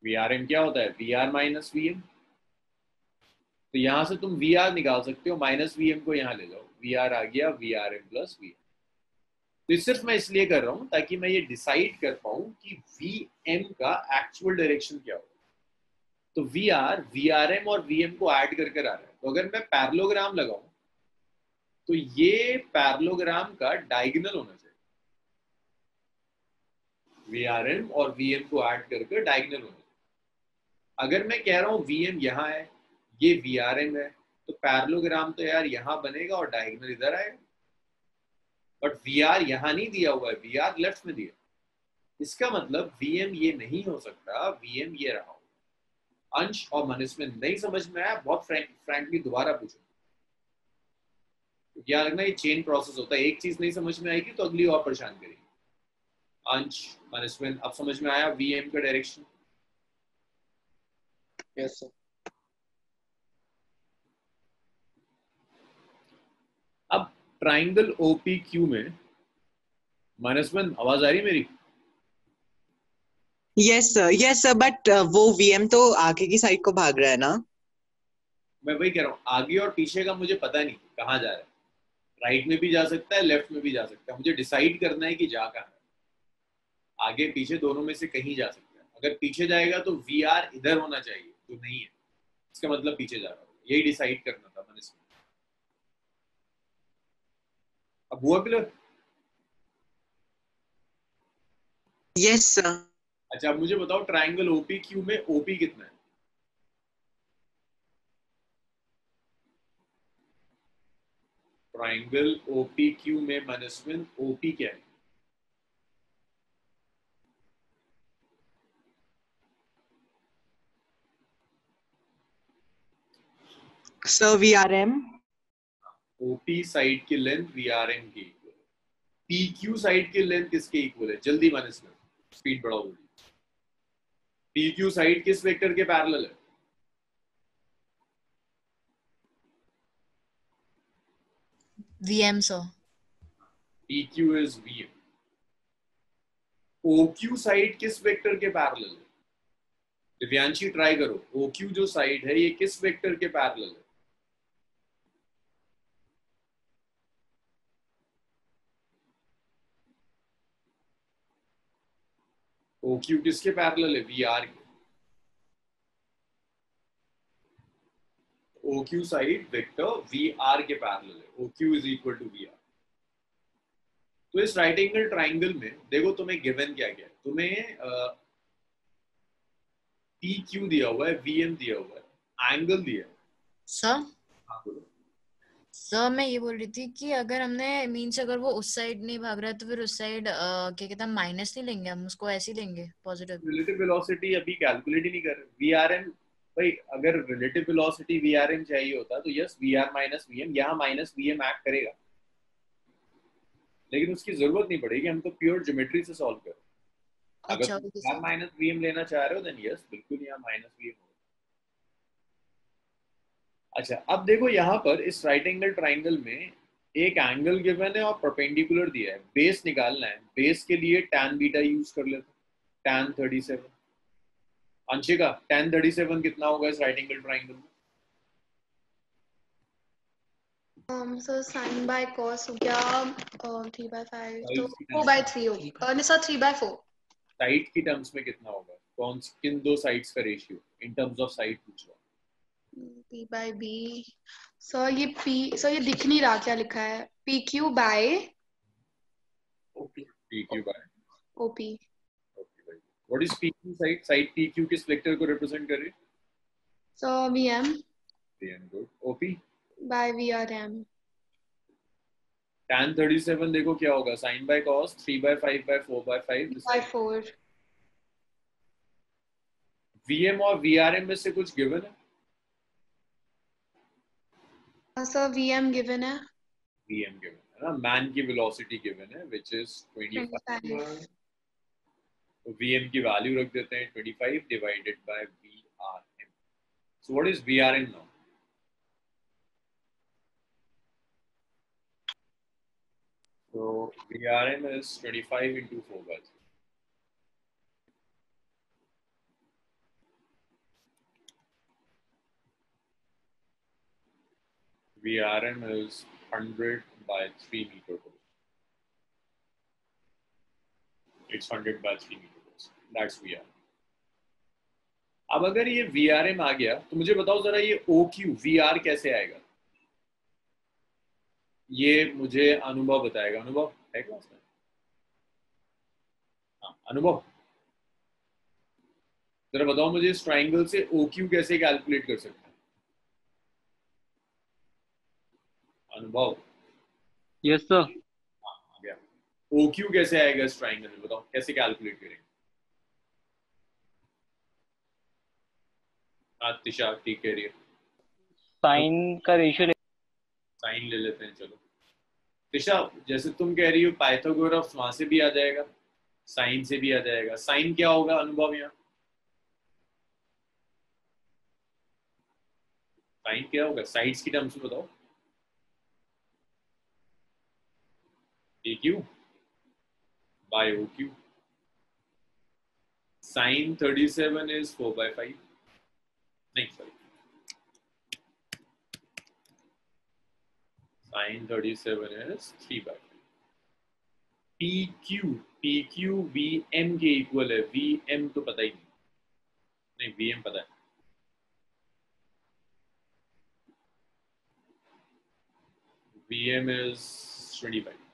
V R M क्या होता है? V R minus V M तो यहाँ से तुम वी आर निकाल सकते हो माइनस वी एम को यहाँ ले जाओ। वी आर आ गया V R M plus V M तो सिर्फ़ मैं इसलिए कर रहा हूँ ताकि मैं ये डिसाइड कर पाऊँ कि वी एम का एक्चुअल डायरेक्शन क्या होगा। तो V R V R M और वी एम को ऐड कर कर आ रहा है। तो अगर मैं पैरलोग्राम लगाऊ तो ये पैरलोग्राम का डायगनल होना चाहिए। वी आर एम और वी एम को ऐड करके डायगनल होना चाहिए। अगर मैं कह रहा हूँ वी एम यहाँ है, ये वी आर एम है तो पैरलोग्राम तो यार यहाँ बनेगा और डायगनल इधर आएगा। बट वी आर यहाँ नहीं दिया हुआ है वी आर लेफ़्ट में दिया। इसका मतलब वी एम ये नहीं हो सकता वी एम ये रहा। अंश और मनीष में नहीं समझ में आया बहुत फ्रैंक फ्रैंकली दोबारा पूछो। याद रखना ये चेन प्रोसेस होता है? एक चीज़ नहीं समझ में आएगी तो अगली और परेशान करेगी। अंश मनस्विन अब समझ में आया वी एम का डायरेक्शन यस सर अब ट्राइंगल ओपी क्यू में मनस्विन आवाज़ आ रही मेरी? Yes, sir. But uh, वो VM तो आगे की साइड को भाग रहा है ना? मैं वही कह रहा हूँ आगे और पीछे का मुझे पता नहीं कहाँ जा रहा है। राइट में भी जा सकता है लेफ़्ट में भी जा सकता है। मुझे डिसाइड करना है कि जा कहाँ आगे पीछे दोनों में से कहीं जा सकता है। अगर पीछे जाएगा तो वी आर इधर होना चाहिए जो नहीं है। इसका मतलब पीछे जा रहा है। यही डिसाइड करना था मैंने इसमें। अब हुआ क्लियर Yes, sir. अच्छा अब मुझे बताओ ट्राइंगल ओपी क्यू में ओपी कितना है? ट्राइंगल ओपी क्यू में मनस्विन ओपी क्या है? Sir, VRM. ओपी साइड की लेंथ वी आर एम की इक्वल है। पी क्यू साइड की लेंथ किसके इक्वल है? जल्दी मनस्विन स्पीड बढ़ाओ। जल्दी क्यू साइड किस वेक्टर के पैरेलल है? VM PQ is VM. OQ side किस वेक्टर के पैरेलल है? दिव्यांशी ट्राई करो। OQ जो साइड है ये किस वेक्टर के पैरेलल है? OQ किसके पैरेलल है? VR के। OQ साइड वेक्टर VR के पैरेलल है। OQ is equal to VR तो इस राइट एंगल ट्राइंगल में देखो तुम्हें गिवन क्या क्या है तुम्हें पी क्यू दिया हुआ है वी एम दिया हुआ है। एंगल दिया है। सर हाँ बोलो। सर मैं ये बोल रही थी कि अगर हमने मीन्स अगर वो उस साइड नहीं भाग रहा है तो फिर उस साइड क्या कहते हैं माइनस नहीं लेंगे हम उसको ऐसे ही लेंगे पॉजिटिव रिलेटिव वेलोसिटी अभी कैलकुलेट ही नहीं कर रहे। वी आर एम भाई अगर relative velocity V R M चाहिए होता तो yes V R minus V M यहाँ माइनस वी एम एक्ट करेगा। लेकिन उसकी ज़रूरत नहीं पड़ेगी हम तो प्योर ज्योमेट्री से सॉल्व करें। अच्छा अगर ओके माइनस वी एम लेना चाह रहे हो देन यस बिल्कुल यहाँ माइनस वी एम होगा। अच्छा अब देखो यहाँ पर इस राइट एंगल ट्राइंगल में एक एंगल गिवन है और परपेंडिकुलर दिया है। बेस निकालना है। बेस के लिए tan बीटा यूज़ कर लेते tan 37 अंशिका tan 37 कितना होगा इस राइट एंगल ट्राइंगल में? Um so sin by cos हो गया 3 by 5 तो Sides की 4 by 3 होगा नहीं सर 3 by 4 साइड की टर्म्स में कितना होगा? कौन किन दो साइड्स का ratio in terms of side पूछ रहा p by b. सर ये p सर ये दिख नहीं रहा क्या लिखा है? P Q by what is P Q side side P Q किस वेक्टर को रिप्रेजेंट कर रही? So VM VM good. OP by VRM. tan 37 देखो क्या होगा। Sin by cos 3 by 5 by 4 by 5 This By is- 4. VM और VRM में से कुछ गिवन है? Uh, so VM है VM given है ना man की velocity given है which is 25 25. तो की वैल्यू रख देते हैं 25 divided by VRM so what is VRM now so VRM is 25 into 4 by 3 VRM is 100 by 3 meter per It's 100 by 3 meter per That's VRM. अब अगर ये VRM आ गया तो मुझे बताओ जरा ये OQ VR कैसे आएगा? ये मुझे अनुभव बताएगा। अनुभव है क्लास में हाँ अनुभव। जरा बताओ मुझे इस ट्राइंगल से OQ कैसे कैलकुलेट कर सकते हैं? अनुभव। यस सर आ गया OQ कैसे आएगा इस ट्राइंगल में बताओ कैसे कैलकुलेट करेंगे? हाँ तिशा ठीक कह रही है साइन का रेशियो साइन ले लेते हैं चलो। तिशा जैसे तुम कह रही हो पाइथागोरस वहाँ से भी आ जाएगा साइन से भी आ जाएगा। साइन क्या होगा अनुभव यहाँ? साइन क्या होगा? साइड्स की टर्म्स में बताओ। AQ by OQ. Sine 37 is 4 by 5. नहीं sorry. Sine 37 is 3 by 5. PQ PQ VM के इक्वल है VM तो पता ही नहीं नहीं VM पता है VM is 25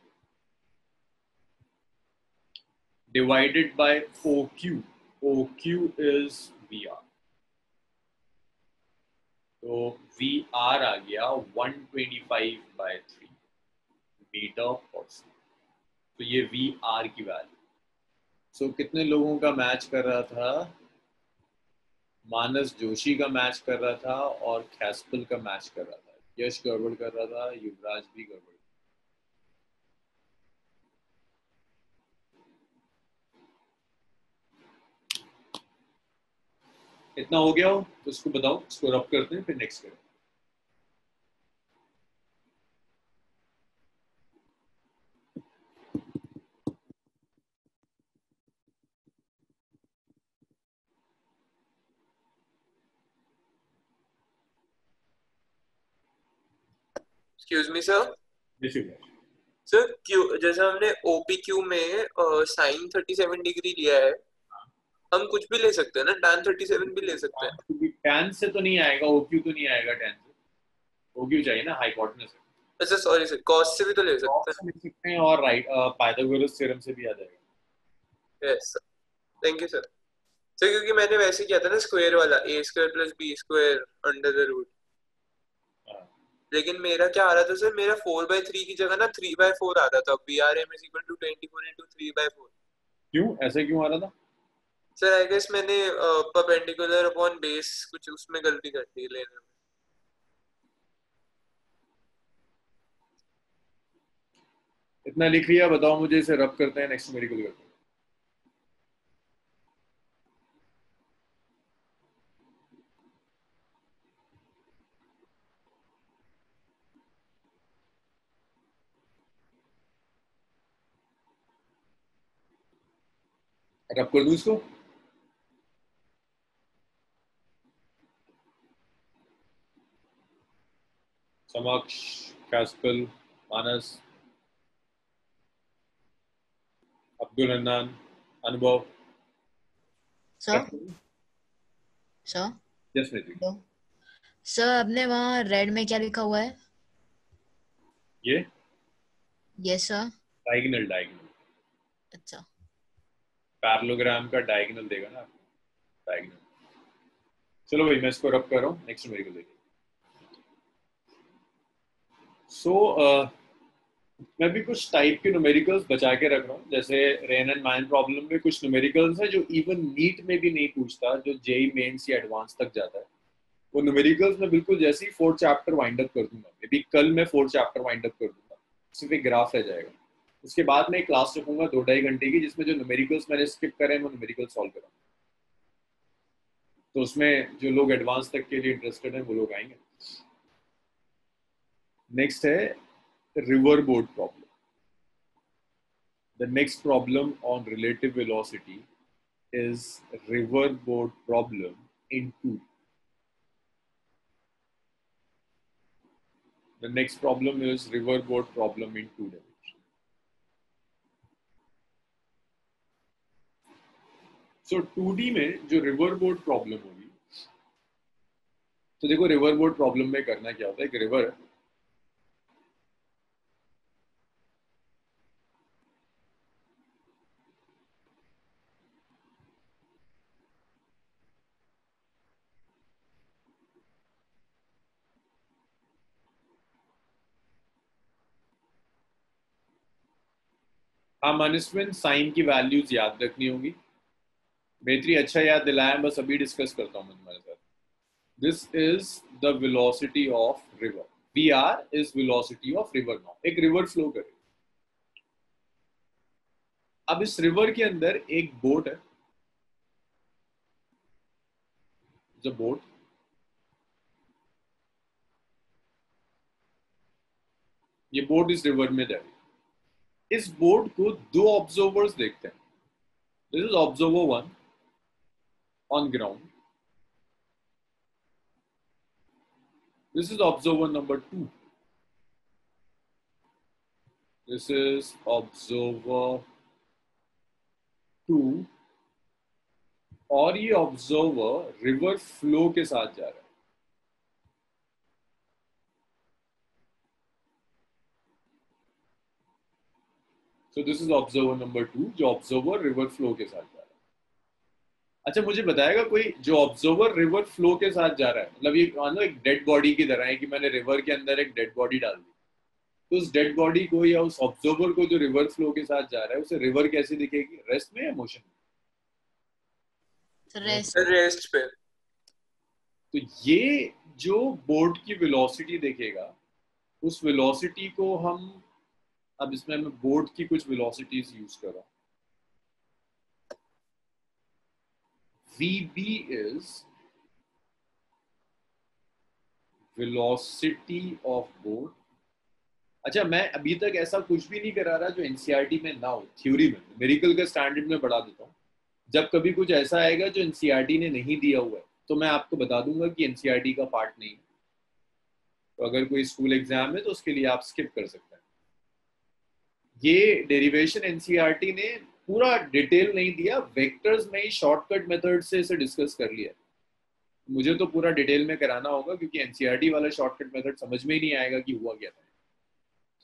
divided by OQ. OQ is VR. तो VR आ गया 125 by 3 मीटर पर तो ये VR की वैल्यू सो कितने लोगों का मैच कर रहा था? मानस जोशी का मैच कर रहा था और खैसपल का मैच कर रहा था। यश गड़बड़ कर रहा था, युवराज भी गड़बड़ इतना हो गया हो तो इसको बताओ इसको रब करते हैं फिर नेक्स्ट करें excuse me sir. Sir Q जैसे हमने ओपीक्यू में साइन 37 डिग्री लिया है हम कुछ भी ले सकते हैं ना tan 37 भी ले सकते हैं। tan से तो नहीं आएगा OQ तो नहीं आएगा tan से। OQ चाहिए ना हाइपोटेनस से। अच्छा सॉरी सर cos से भी तो ले सकते से लिख सकते हैं और राइट पाइथागोरस थ्योरम से भी आ जाएगा। Yes sir thank you sir sir क्योंकि मैंने वैसे किया था ना स्क्वायर वाला a square plus B square under the root हाँ। लेकिन मेरा क्या आ रहा था सर मेरा 4 बाय 3 की जगह ना 3 बाय 4 आ रहा था। B R M is equal to 24 into 3 by 4 क्यों? ऐसे क्यों आ रहा था? सर आई गेस मैंने परपेंडिकुलर अपॉन बेस कुछ उसमें गलती कर दी लेने में। इतना लिख लिया, बताओ मुझे इसे रब करते हैं नेक्स्ट मेडिकल करते हैं। रब कर दूँ इसको? समक्ष कैस्पल मानस अब्दुल हन्नान अनुभव सर आपने वहाँ रेड में क्या लिखा हुआ है? ये? यस सर डायगोनल डायगोनल अच्छा। पैरेललोग्राम का डायगोनल देगा ना? डायगोनल चलो भाई मैं इसको रब कर रहा हूँ। नेक्स्ट न्यूमेरिकल देखिए सो मैं भी कुछ टाइप के न्यूमेरिकल्स बचा के रख रहा हूँ। जैसे रेन एंड माइन प्रॉब्लम में कुछ न्यूमेरिकल्स है जो इवन नीट में भी नहीं पूछता, जो जेई मेंस या एडवांस तक जाता है। वो न्यूमेरिकल्स में बिल्कुल जैसे ही फोर्थ चैप्टर वाइंड अप कर दूँगा। मे बी कल मैं फोर्थ चैप्टर वाइंड अप कर दूँगा। सिर्फ़ एक ग्राफ रह जाएगा। उसके बाद मैं एक क्लास रखूँगा दो ढाई घंटे की, जिसमें जो न्यूमेरिकल्स मैंने स्किप करे वो न्यूमेरिकल सॉल्व करूँगा तो उसमें जो लोग एडवांस तक के लिए इंटरेस्टेड हैं, वो लोग आएँगे। नेक्स्ट है river boat problem the next problem on relative velocity is river boat problem in two the next problem is river boat problem in two D so two D में जो रिवर बोट प्रॉब्लम होगी तो देखो river boat problem में करना क्या होता है कि रिवर है है हाँ मानसविन साइन की वैल्यूज़ याद रखनी होगी। बेहतरी अच्छा याद दिलाया, बस अभी डिस्कस करता हूँ मैं तुम्हारे साथ। This is the velocity of river V R is velocity of river now एक रिवर फ्लो करे। अब इस रिवर के अंदर एक बोट है। बोट ये बोट इस रिवर में जा रही है। इस बोर्ड को दो ऑब्जर्वर्स देखते हैं। This is observer one on ground this is observer number two this is observer two और ये ऑब्जर्वर रिवर फ्लो के साथ जा रहा है। So this is observer number two जो ऑब्जर्वर रिवर फ्लो के साथ जा रहा है। अच्छा मुझे बताएगा कोई जो ऑब्जर्वर रिवर फ्लो के साथ जा रहा है? मतलब ये मानो एक डेड बॉडी की तरह है कि मैंने रिवर के अंदर एक डेड बॉडी डाल दी। तो उस डेड बॉडी को या उस ऑब्जर्वर को जो रिवर फ्लो के साथ जा रहा है उसे रिवर कैसे दिखेगी? रेस्ट में या मोशन में? रेस्ट रेस्ट पे। तो ये जो बोर्ड की वेलोसिटी देखेगा उस वेलोसिटी को हम अब इसमें मैं बोर्ड की कुछ वेलोसिटीज यूज़ कर रहा हूँ। VB is velocity अच्छा मैं अभी तक ऐसा कुछ भी नहीं करा रहा जो एनसीईआरटी में ना हो थ्योरी में। मेरिकल का स्टैंडर्ड में बढ़ा देता हूँ। जब कभी कुछ ऐसा आएगा जो एनसीईआरटी ने नहीं दिया हुआ है तो मैं आपको बता दूँगा कि एनसीईआरटी का पार्ट नहीं है। तो अगर कोई स्कूल एग्ज़ाम है तो उसके लिए आप स्किप कर सकते हैं। ये डेरिवेशन एनसीईआरटी ने पूरा डिटेल नहीं दिया वेक्टर्स में ही शॉर्टकट मेथड से इसे डिस्कस कर लिया। मुझे तो पूरा डिटेल में कराना होगा, क्योंकि एनसीईआरटी वाला शॉर्टकट मेथड समझ में ही नहीं आएगा कि हुआ क्या था।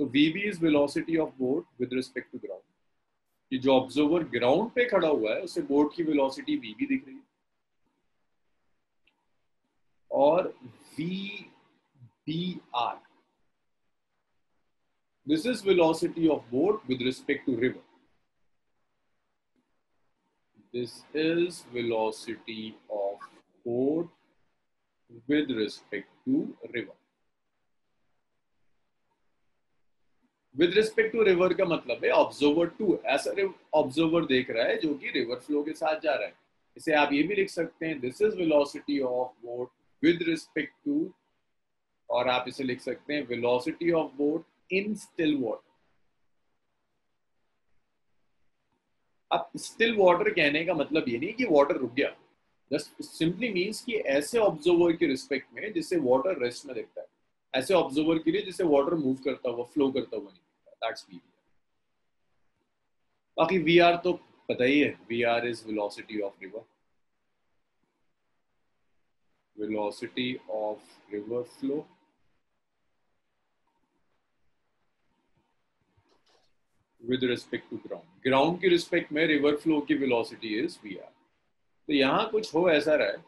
तो VB is velocity of boat with respect to ground कि जो ऑब्जर्वर ग्राउंड पे खड़ा हुआ है उसे बोट की वेलोसिटी वीबी दिख रही है। और V B R this is velocity of boat with respect to river this is velocity of boat with respect to river. With respect to river का मतलब है ऑब्जर्वर टू ऐसा ऑब्जर्वर देख रहा है जो कि रिवर फ्लो के साथ जा रहा है। इसे आप ये भी लिख सकते हैं this is velocity of boat with respect to और आप इसे लिख सकते हैं velocity of boat in still water अब स्टिल वाटर कहने का मतलब ये नहीं कि वाटर रुक गया। जस्ट सिंपली मीन्स कि ऐसे ऑब्जर्वर के रिस्पेक्ट में जिससे वाटर रेस्ट में दिखता है। ऐसे ऑब्जर्वर के लिए जिससे वाटर मूव करता हुआ फ्लो करता हुआ नहीं दिखता। दैट्स वी बाकी वी आर तो पता ही है। V R is velocity of river velocity of river flow with respect to ground ground के रिस्पेक्ट में रिवर फ्लो की वेलोसिटी इज़ वी आर तो यहाँ कुछ हो ऐसा रहा है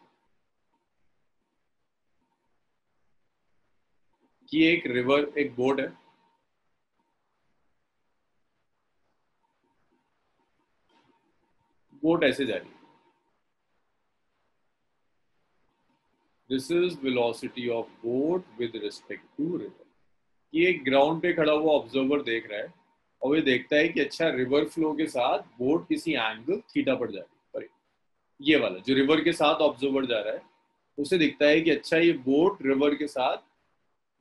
कि एक रिवर एक बोर्ड है। बोट ऐसे जा रही है। This is velocity of boat with respect to river ये ग्राउंड पे खड़ा हुआ ऑब्जर्वर देख रहा है। और ये देखता है कि अच्छा रिवर फ्लो के साथ बोट किसी एंगल थीटा पर जा रही है। ये वाला, जो रिवर के साथ ऑब्जर्वर जा रहा है, उसे दिखता है कि अच्छा ये बोट रिवर के साथ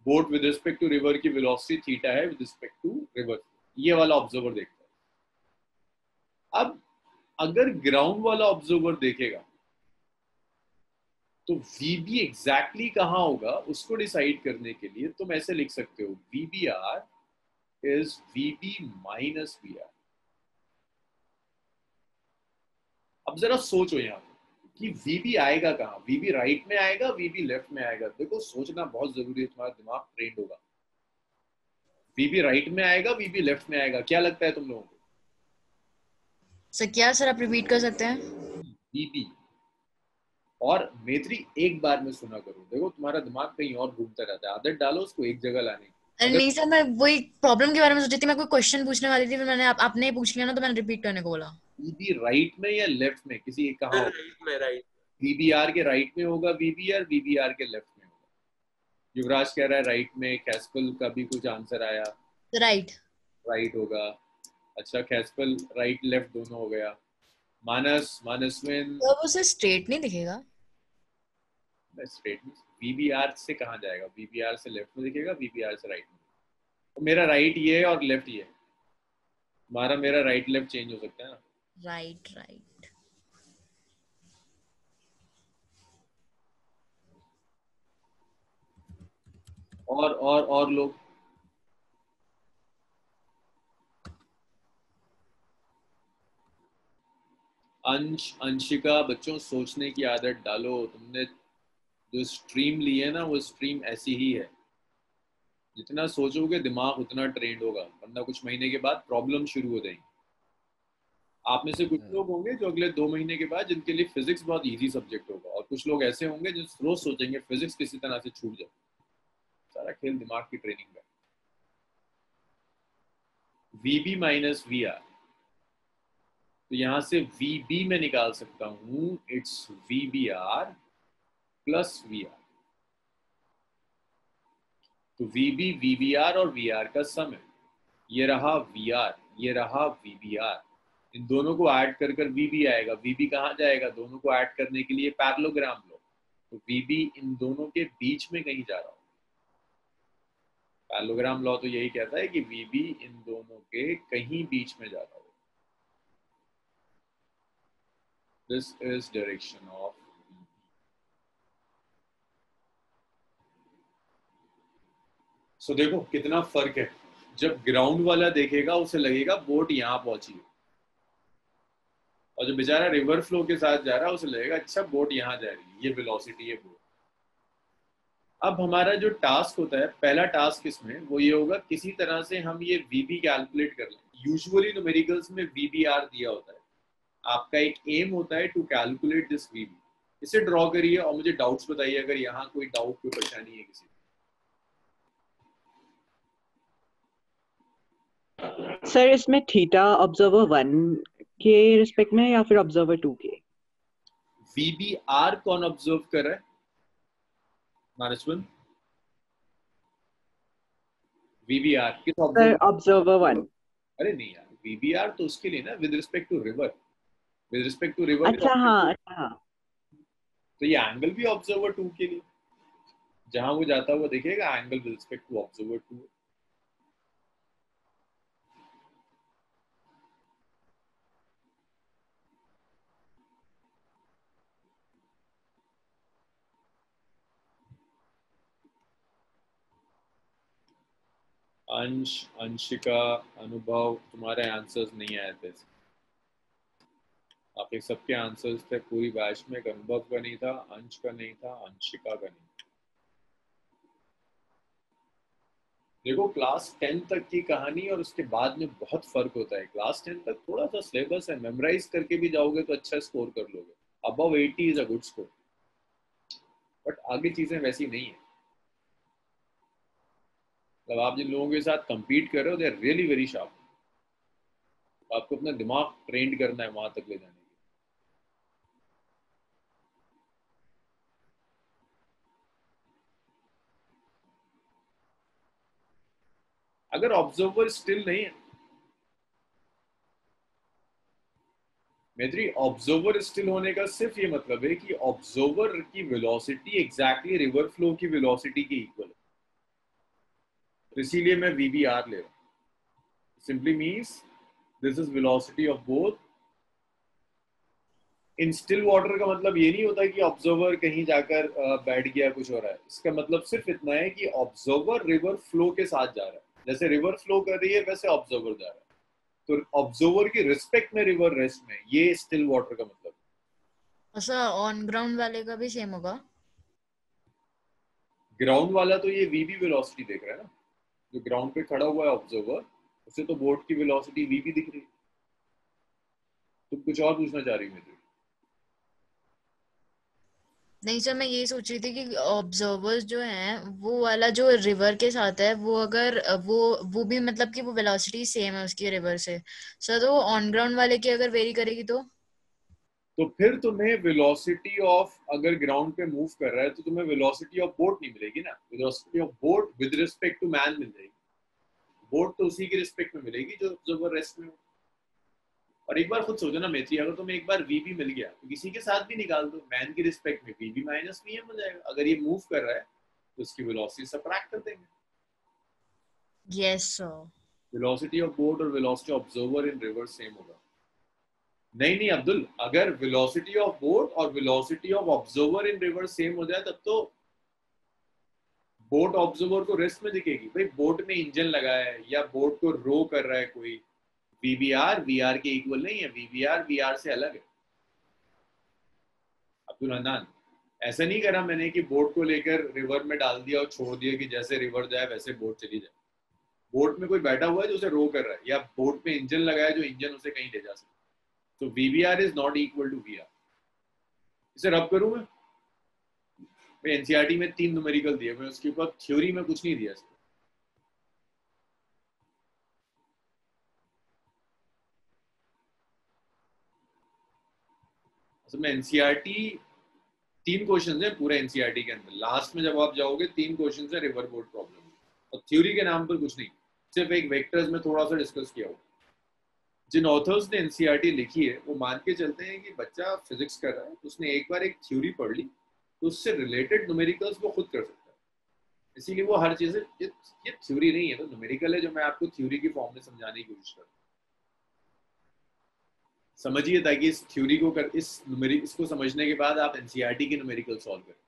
boat with respect to river की वेलोसिटी थीटा है विद रिस्पेक्ट टू रिवर ये वाला ऑब्जर्वर देखता है। अब, अगर ग्राउंड वाला ऑब्जर्वर देखेगा तो वीबी एग्जैक्टली कहाँ होगा, उसको डिसाइड करने के लिए तुम ऐसे लिख सकते हो VB R VB minus V R अब जरा सोचो यहाँ कि वीबी आएगा कहाँ? वीबी राइट में आएगा वीबी लेफ़्ट में आएगा। देखो सोचना बहुत ज़रूरी है तुम्हारा दिमाग ट्रेंड होगा। वीबी राइट में आएगा वीबी लेफ़्ट में आएगा। क्या लगता है तुम लोगों को? सर क्या सर आप रिपीट कर सकते हैं? वीबी और मेत्री एक बार में सुना करो। देखो तुम्हारा दिमाग कहीं और घूमता रहता है। आदत डालो उसको एक जगह लाने की। नहीं सर मैं वही प्रॉब्लम के बारे में सोची थी मैं कोई क्वेश्चन पूछने वाली थी फिर मैंने आप, आपने पूछ लिया ना तो मैंने रिपीट करने को बोला। वीबी राइट में या लेफ़्ट में? किसी एक कहा राइट में राइट वीबीआर के राइट में होगा वीबीआर वीबीआर के लेफ़्ट में होगा। युवराज कह रहा है राइट में कैस्पल का भी कुछ आंसर आया। राइट राइट होगा। अच्छा कैस्पल राइट लेफ़्ट दोनों हो गया। मानस मानसविन तो वो सर स्ट्रेट नहीं दिखेगा। स्ट्रेट में वीबीआर से कहाँ जाएगा? वीबीआर से लेफ़्ट में दिखेगा वीबीआर से राइट में तो मेरा राइट ये है और लेफ़्ट ये। है हमारा मेरा राइट लेफ़्ट चेंज हो सकता है ना? राइट राइट और और और लोग? अंश अंशिका बच्चों सोचने की आदत डालो। तुमने जो स्ट्रीम ली है ना वो स्ट्रीम ऐसी ही है। जितना सोचोगे दिमाग उतना ट्रेंड होगा। वरना कुछ महीने के बाद प्रॉब्लम शुरू हो जाएँगी। आप में से कुछ लोग होंगे जो अगले दो महीने के बाद जिनके लिए फिजिक्स बहुत इजी सब्जेक्ट होगा। और कुछ लोग ऐसे होंगे जो रोज सोचेंगे फिजिक्स किसी तरह से छूट जाए। सारा खेल दिमाग की ट्रेनिंग का। वीबी माइनस वी आर तो यहाँ से वी बी में निकाल सकता हूँ। It's V B R plus V R तो V B V B R और वी आर का सम है। ये रहा वी आर ये रहा वी बी आर इन दोनों को ऐड कर कर वी बी आएगा। वी बी कहाँ जाएगा? दोनों को ऐड करने के लिए पैरलोग्राम लो। तो वी बी इन दोनों के बीच में कहीं जा रहा हो। पैरलोग्राम लॉ तो यही कहता है कि वी बी इन दोनों के कहीं बीच में जा रहा हो। This is direction of so देखो कितना फ़र्क है। जब ग्राउंड वाला देखेगा, उसे लगेगा बोट यहाँ पहुँची है। और जो बेचारा रिवर फ्लो के साथ जा रहा है, उसे लगेगा अच्छा बोट यहाँ जा रही है। ये वेलोसिटी है बोट अब हमारा जो टास्क होता है, पहला टास्क इसमें, वो ये होगा, किसी तरह से हम ये वीबी कैलकुलेट कर लें। यूजुअली न्यूमेरिकल्स में वीबीआर दिया होता है। आपका एक एम होता है टू कैलकुलेट दिस वीबी इसे ड्रॉ करिए और मुझे डाउट्स बताइए, अगर यहाँ कोई डाउट कोई परेशानी है किसी सर इसमें थीटा ऑब्जर्वर वन के रिस्पेक्ट में या फिर ऑब्जर्वर टू के? वीबीआर कौन ऑब्ज़र्व कर रहा है? मानसवन वीबीआर किस सर ऑब्जर्वर वन अरे नहीं यार वीबीआर तो उसके लिए ना with respect to river with respect to river अच्छा हाँ अच्छा हाँ। तो ये एंगल भी ऑब्जर्वर टू के लिए। जहाँ वो जाता हुआ देखेगा angle with respect to observer to Ansh, Anshika, Anubhav, तुम्हारे आंसर्स नहीं आए थे। आपके सबके आंसर्स थे, पूरी बैच में अनुभव का नहीं था, अंश का नहीं था, अंशिका का नहीं देखो क्लास टेन तक की कहानी और उसके बाद में बहुत फ़र्क होता है। क्लास टेन तक थोड़ा सा सिलेबस है मेमोराइज करके भी जाओगे तो अच्छा स्कोर कर लोगे। Above eighty is a good score but आगे चीज़ें वैसी नहीं है। मतलब आप जिन लोगों के साथ compete कर रहे हो they are really very sharp आपको अपना दिमाग ट्रेंड करना है वहाँ तक ले जाने के अगर ऑब्जर्वर स्टिल नहीं है मैत्री ऑब्जर्वर स्टिल होने का सिर्फ़ ये मतलब है कि ऑब्जर्वर की वेलोसिटी एग्जैक्टली रिवर फ्लो की वेलोसिटी के इक्वल है। तो इसीलिए मैं वी बी वीबीआर ले रहा हूँ। Simply means this is velocity of both in still water का मतलब ये नहीं होता कि ऑब्जर्वर कहीं जाकर बैठ गया कुछ हो रहा है। इसका मतलब सिर्फ़ इतना है कि ऑब्जर्वर रिवर फ्लो के साथ जा रहा है। जैसे रिवर फ्लो कर रही है वैसे ऑब्जर्वर जा रहा है। तो ऑब्जर्वर की रिस्पेक्ट में रिवर रेस्ट में ये स्टिल वाटर का मतलब अच्छा ऑन ग्राउंड वाले का भी सेम होगा? ग्राउंड वाला तो ये वीबी वेलोसिटी देख रहा है ना। जो ग्राउंड पे खड़ा हुआ है ऑब्जर्वर उसे तो बोट की वेलोसिटी वीबी दिख रही है। तुम कुछ और पूछना चाह रही हो मुझे नहीं सर मैं यही सोच रही थी कि ऑब्जर्वर्स जो हैं, वो वाला जो रिवर के साथ है, वो अगर, वो वो भी मतलब कि वो वेलोसिटी सेम है उसकी रिवर से। सर तो ऑन ग्राउंड वाले की अगर वेरी करेगी तो? तो फिर तुम्हें वेलोसिटी ऑफ़ अगर ग्राउंड पे मूव कर रहा है तो तुम्हें वेलोसिटी ऑफ़ बोट नहीं मिलेगी ना। Velocity of boat with respect to man मिल जाएगी बोट तो उसी की रिस्पेक्ट में मिलेगी जो ऑब्जर्वर रेस्ट में हो। और एक बार खुद सोचो ना मेथी अगर तुम्हें एक बार वीबी मिल गया तो किसी के साथ भी निकाल दो। मैन की रिस्पेक्ट में वीबी माइनस वी एम हो जाएगा। अगर ये मूव कर रहा है तो उसकी वेलोसिटी सबट्रैक्ट कर देंगे। Yes sir velocity of boat और velocity observer in river same होगा। नहीं नहीं, अब्दुल, अगर वेलोसिटी ऑफ़ बोट और velocity of observer in river same हो जाए, तब तो बोट ऑब्जर्वर को रेस्ट में दिखेगी। भाई बोट में इंजन लगा है या बोट को रो कर रहा है कोई वीबीआर वीआर के इक्वल नहीं है। वीबीआर वीआर से अलग है। अब्दुल हनान ऐसा नहीं करा मैंने कि बोट को लेकर रिवर में डाल दिया और छोड़ दिया कि जैसे रिवर जाए, वैसे बोट चली जाए। बोट में कोई बैठा हुआ है जो उसे रो कर रहा है या बोट में इंजन लगा है जो इंजन उसे कहीं ले जा सकता है। तो VBR is not equal to V इसे रब करूँ मैं? मैं एनसीईआरटी में तीन न्यूमेरिकल दिए मैं उसके ऊपर थ्योरी में कुछ नहीं दिया इसको। असल में एनसीईआरटी तीन क्वेश्चन है पूरे एनसीईआरटी के अंदर। लास्ट में जब आप जाओगे, तीन क्वेश्चन है रिवर बोर्ड प्रॉब्लम और थ्योरी के नाम पर कुछ नहीं। सिर्फ़ एक वेक्टर्स में थोड़ा सा डिस्कस किया हुआ जिन ऑथर्स ने एनसीईआरटी लिखी है, वो मान के चलते हैं कि बच्चा फिजिक्स कर रहा है तो उसने एक बार एक थ्योरी पढ़ ली तो उससे रिलेटेड न्यूमेरिकल्स वो खुद कर सकता है। इसीलिए वो हर चीज़, ये ये थ्योरी नहीं है तो न्यूमेरिकल है जो मैं आपको थ्योरी की फॉर्म में समझाने की कोशिश कर रहा हूँ। समझिए ताकि इस थ्योरी को कर, इस इसको समझने के बाद आप एनसीईआरटी के न्यूमेरिकल सॉल्व करें।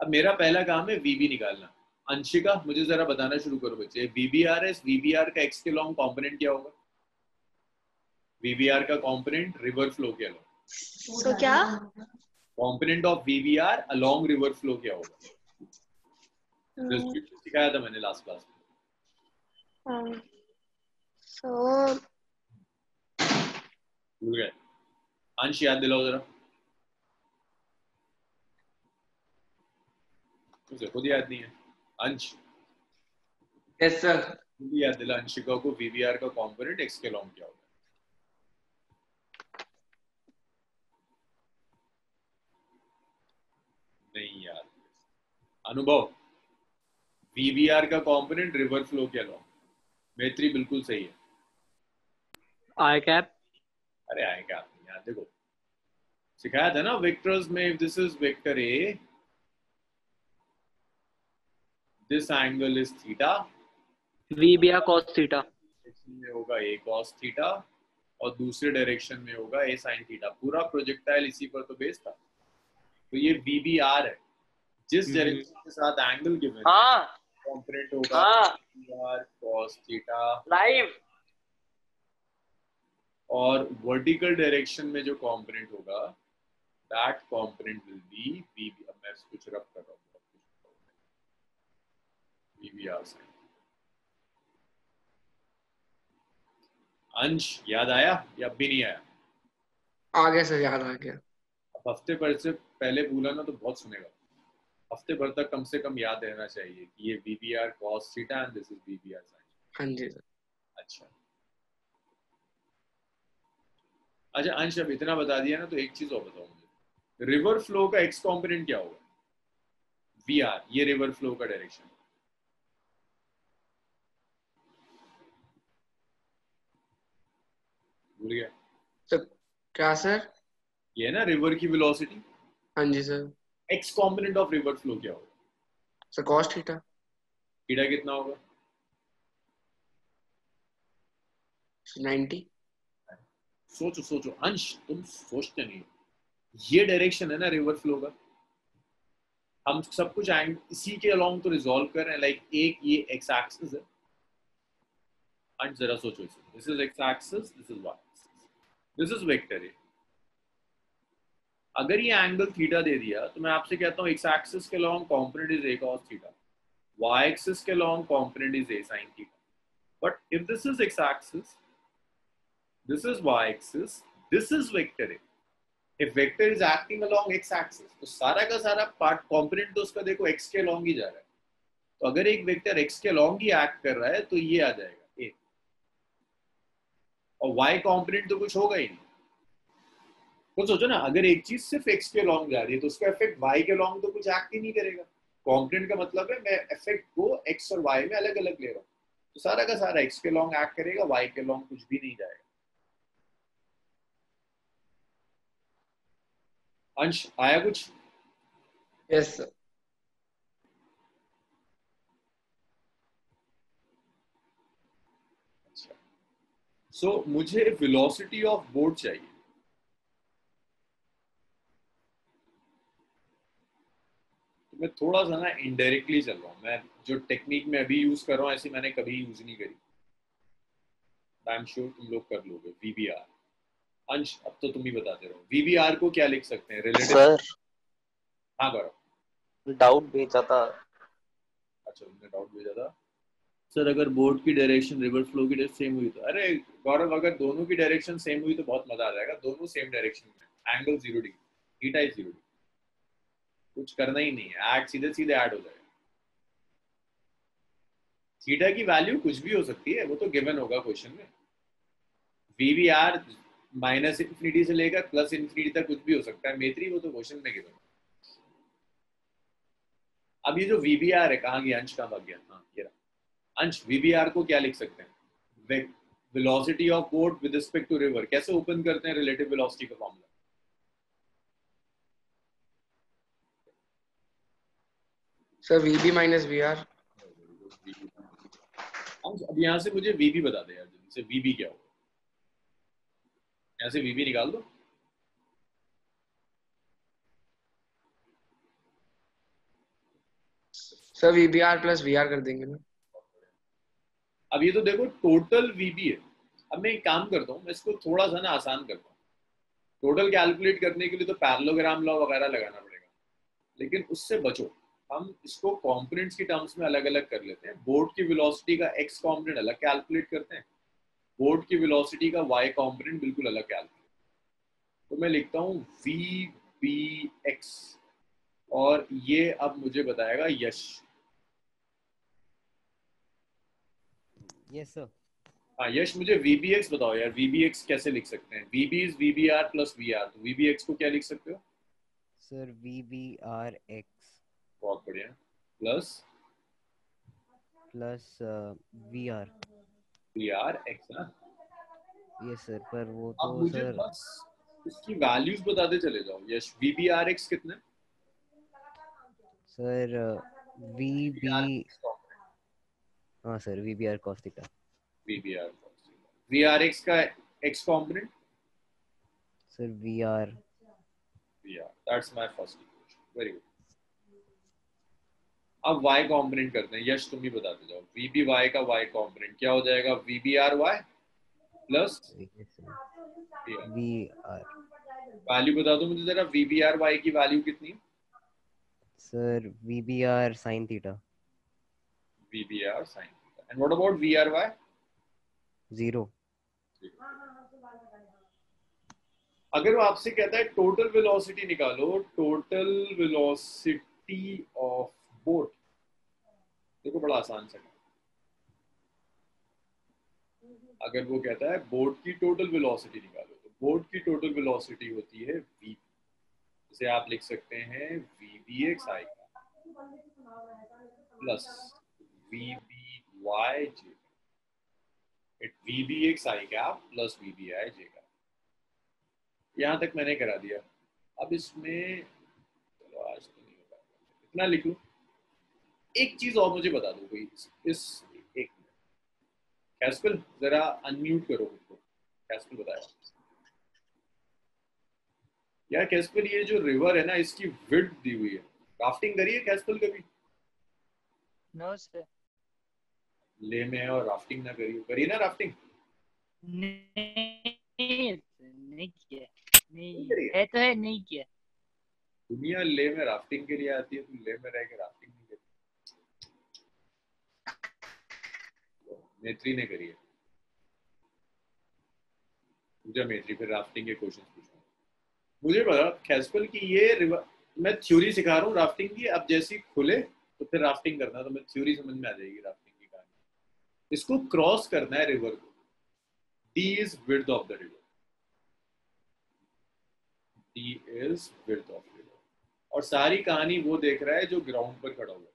अब मेरा पहला काम है वीबी निकालना। अंशिका, मुझे जरा बताना शुरू करो बच्चे। वीबीआर है वीबीआर का एक्स के लॉन्ग कंपोनेंट क्या होगा? वीबीआर का कंपोनेंट रिवर फ्लो के अलोंग तो क्या? Component of VBR along river flow क्या होगा। सिखाया था मैंने लास्ट क्लास में। सो भूल गए। अंश याद दिलाओ जरा। मुझे खुद याद नहीं है। अंश। यस सर याद दिला अंशिका को वीवीआर का कंपोनेंट एक्स के लॉन्ग क्या होगा। नहीं याद अनुभव वीवीआर का कंपोनेंट रिवर फ्लो के अलावा मैत्री बिल्कुल सही है। आई कैप अरे आए क्या आपने याद देखो। सिखाया था ना वेक्टर्स में if this is vector A this angle is theta V B R cos theta में होगा ए cos थीटा और दूसरे डायरेक्शन में होगा ए sin थीटा पूरा प्रोजेक्टाइल इसी पर तो बेस था। तो ये VBR है। जिस हम्म। डायरेक्शन के साथ एंगल गिवन हाँ कंपोनेंट होगा हाँ। VBR cos थीटा लाइव और वर्टिकल डायरेक्शन में जो कंपोनेंट होगा that component will be VB अब मैं कुछ रब कर रहा हूँ VBR sin अंश याद आया या अब भी नहीं आया? आ गया सर याद आ गया। हफ़्ते भर से पहले भूला ना तो बहुत सुनेगा। हफ़्ते भर तक कम से कम याद रहना चाहिए कि ये V B R cos theta and this is V B R sine हाँ जी सर। अच्छा। अच्छा अंश अब इतना बता दिया ना तो एक चीज़ और बताओ मुझे। रिवर फ्लो का एक्स कॉम्पोनेंट क्या होगा? वी आर ये रिवर फ्लो का डायरेक्शन भूल गया। तो क्या सर? ये है ना रिवर की वेलोसिटी हाँ जी sir X component of river flow क्या होगा? Sir cos theta. थीटा कितना होगा? 90 सोचो सोचो अंश तुम सोचते नहीं ये डायरेक्शन है ना रिवर फ्लो का। हम सब कुछ एंग इसी के अलोंग तो रिजॉल्व कर रहे हैं लाइक एक ये एक्स एक्सिस है। अंश जरा सोचो इसे। This is X axis this is Y this is vector A अगर ये एंगल थीटा दे दिया तो मैं आपसे कहता हूँ एक्स एक्सिस के long component is A theta Y axis के long component is A sine theta but if this is X axis this is Y axis this is vector if vector is acting along X axis तो सारा का सारा part component तो उसका देखो x के long ही जा रहा है. तो अगर एक वेक्टर एक्स के लॉन्ग ही एक्ट कर रहा है तो ये आ जाएगा ए और वाई कॉम्पोनेट तो कुछ होगा ही नहीं. तो सोचो ना अगर एक चीज़ सिर्फ़ एक्स के लॉन्ग जा रही है तो उसका इफ़ेक्ट वाई के लॉन्ग तो कुछ एक्ट ही नहीं करेगा। कॉम्पोनेंट का मतलब है मैं इफ़ेक्ट को एक्स और वाई में अलग अलग ले रहा हूँ। तो सारा का सारा एक्स के लॉन्ग एक्ट करेगा y के लॉन्ग कुछ भी नहीं जाएगा। अंश आया कुछ? यस सर अच्छा। सो मुझे वेलोसिटी ऑफ़ बोर्ड चाहिए। मैं थोड़ा सा ना इनडायरेक्टली चल रहा हूँ। मैं जो टेक्निक में अभी यूज़ कर रहा हूँ ऐसी मैंने कभी यूज़ नहीं करी। आई एम श्योर तुम लोग कर लोगे। वीबीआर अंश अब तो तुम ही बताते रहो। वीबीआर को क्या लिख सकते हैं? रिलेटिव सर हाँ करो। डाउट भेजा था। अच्छा तुमने डाउट भेजा था? सर अगर बोर्ड की डायरेक्शन रिवर फ्लो की डायरेक्शन सेम हुई तो। अरे गौरव अगर दोनों की डायरेक्शन सेम हुई तो बहुत मज़ा आ जाएगा। दोनों सेम डायरेक्शन में। Angle zero degree theta is zero degree कुछ करना ही नहीं है। ऐड सीधे सीधे ऐड हो जाएगा थीटा की वैल्यू कुछ भी हो सकती है, वो तो गिवन होगा क्वेश्चन में। V V R minus infinity से लेकर प्लस इन्फिनिटी तक कुछ भी हो सकता है। मेत्री, वो तो क्वेश्चन में गिवन अब ये जो वीबीआर है, कहाँ गया? अंश कहाँ भाग गया? हाँ ये रहा। अंश वीबीआर को क्या लिख सकते हैं? Velocity of boat with respect to river कैसे ओपन करते हैं रिलेटिव वेलोसिटी का formula sir VB minus V R अब यहाँ से मुझे वीबी बता दे यार जल्दी से वीबी क्या होगा? यहाँ से वीबी निकाल दो। Sir VB R plus V R कर देंगे ना। अब ये तो देखो टोटल वीबी है। अब मैं एक काम करता हूँ मैं इसको थोड़ा सा ना आसान करता हूँ। टोटल कैलकुलेट करने के लिए तो पैरलोग्राम लॉ वगैरह लगाना पड़ेगा। लेकिन उससे बचो। हम इसको कंपोनेंट्स की टर्म्स में अलग अलग कर लेते हैं। बोर्ड की वेलोसिटी का एक्स कंपोनेंट अलग कैलकुलेट करते हैं। बोर्ड की वेलोसिटी का वाई कंपोनेंट बिल्कुल अलग कैलकुलेट तो मैं लिखता हूँ वी बी एक्स और ये अब मुझे बताएगा यश। यस सर हाँ यश मुझे VBX बताओ यार। VBX कैसे लिख सकते हैं? VB इज़ VBR प्लस VR तो VBX को क्या लिख सकते हो? Sir V B R X बहुत बढ़िया। Plus plus V R VR X ना यस सर पर वो तो मुझे सर बस इसकी वैल्यूज़ बताते चले जाओ। यश VBR X कितने? सर वी बी हाँ sir V B R cos theta VBR VRX का X component? Sir V R VR that's my first equation very good अब Y component करते हैं। यश तुम ही बताते जाओ। वी बी वाई का Y component क्या हो जाएगा? प्लस वी आर वैल्यू बता दो मुझे जरा। VBRY की वैल्यू कितनी? Sir V B R sine theta VBR sin theta. And what about VRY? Zero अगर वो आपसे कहता है टोटल वेलोसिटी निकालो। टोटल वेलोसिटी ऑफ़ बोट देखो बड़ा आसान सा। अगर वो कहता है बोट की टोटल वेलोसिटी निकालो तो बोट की टोटल वेलोसिटी होती है वी इसे आप लिख सकते हैं V B X I plus V B Y J it V B X I cap plus V B I J cap यहाँ तक मैंने करा दिया। अब इसमें, चलो आज तो नहीं होगा इतना लिख? लूँ एक चीज़ और मुझे बता दो कोई इस एक कैस्पल जरा अनम्यूट करो उसको कैस्पल बताया। यार कैस्पल ये जो रिवर है ना इसकी विड्थ दी हुई है। राफ्टिंग करी है कैस्पल कभी? नो सर ले में और राफ्टिंग ना करी। करी ना राफ्टिंग नहीं नहीं किया नहीं है? है तो है नहीं किया दुनिया ले में राफ्टिंग के लिए आती है तुम ले में रह के राफ्टिंग नहीं करती नेत्री ने करी है। पूजा मेत्री, फिर राफ्टिंग के क्वेश्चन पूछो। मुझे पता कैस्पल की ये मैं थ्योरी सिखा रहा हूँ राफ्टिंग की, अब जैसी खुले तो फिर राफ्टिंग करना तो मैं थ्योरी समझ में आ जाएगी राफ्टिंग की कहानी। इसको क्रॉस करना है रिवर को। D is width of the river D is width of river और सारी कहानी वो देख रहा है जो ग्राउंड पर खड़ा हुआ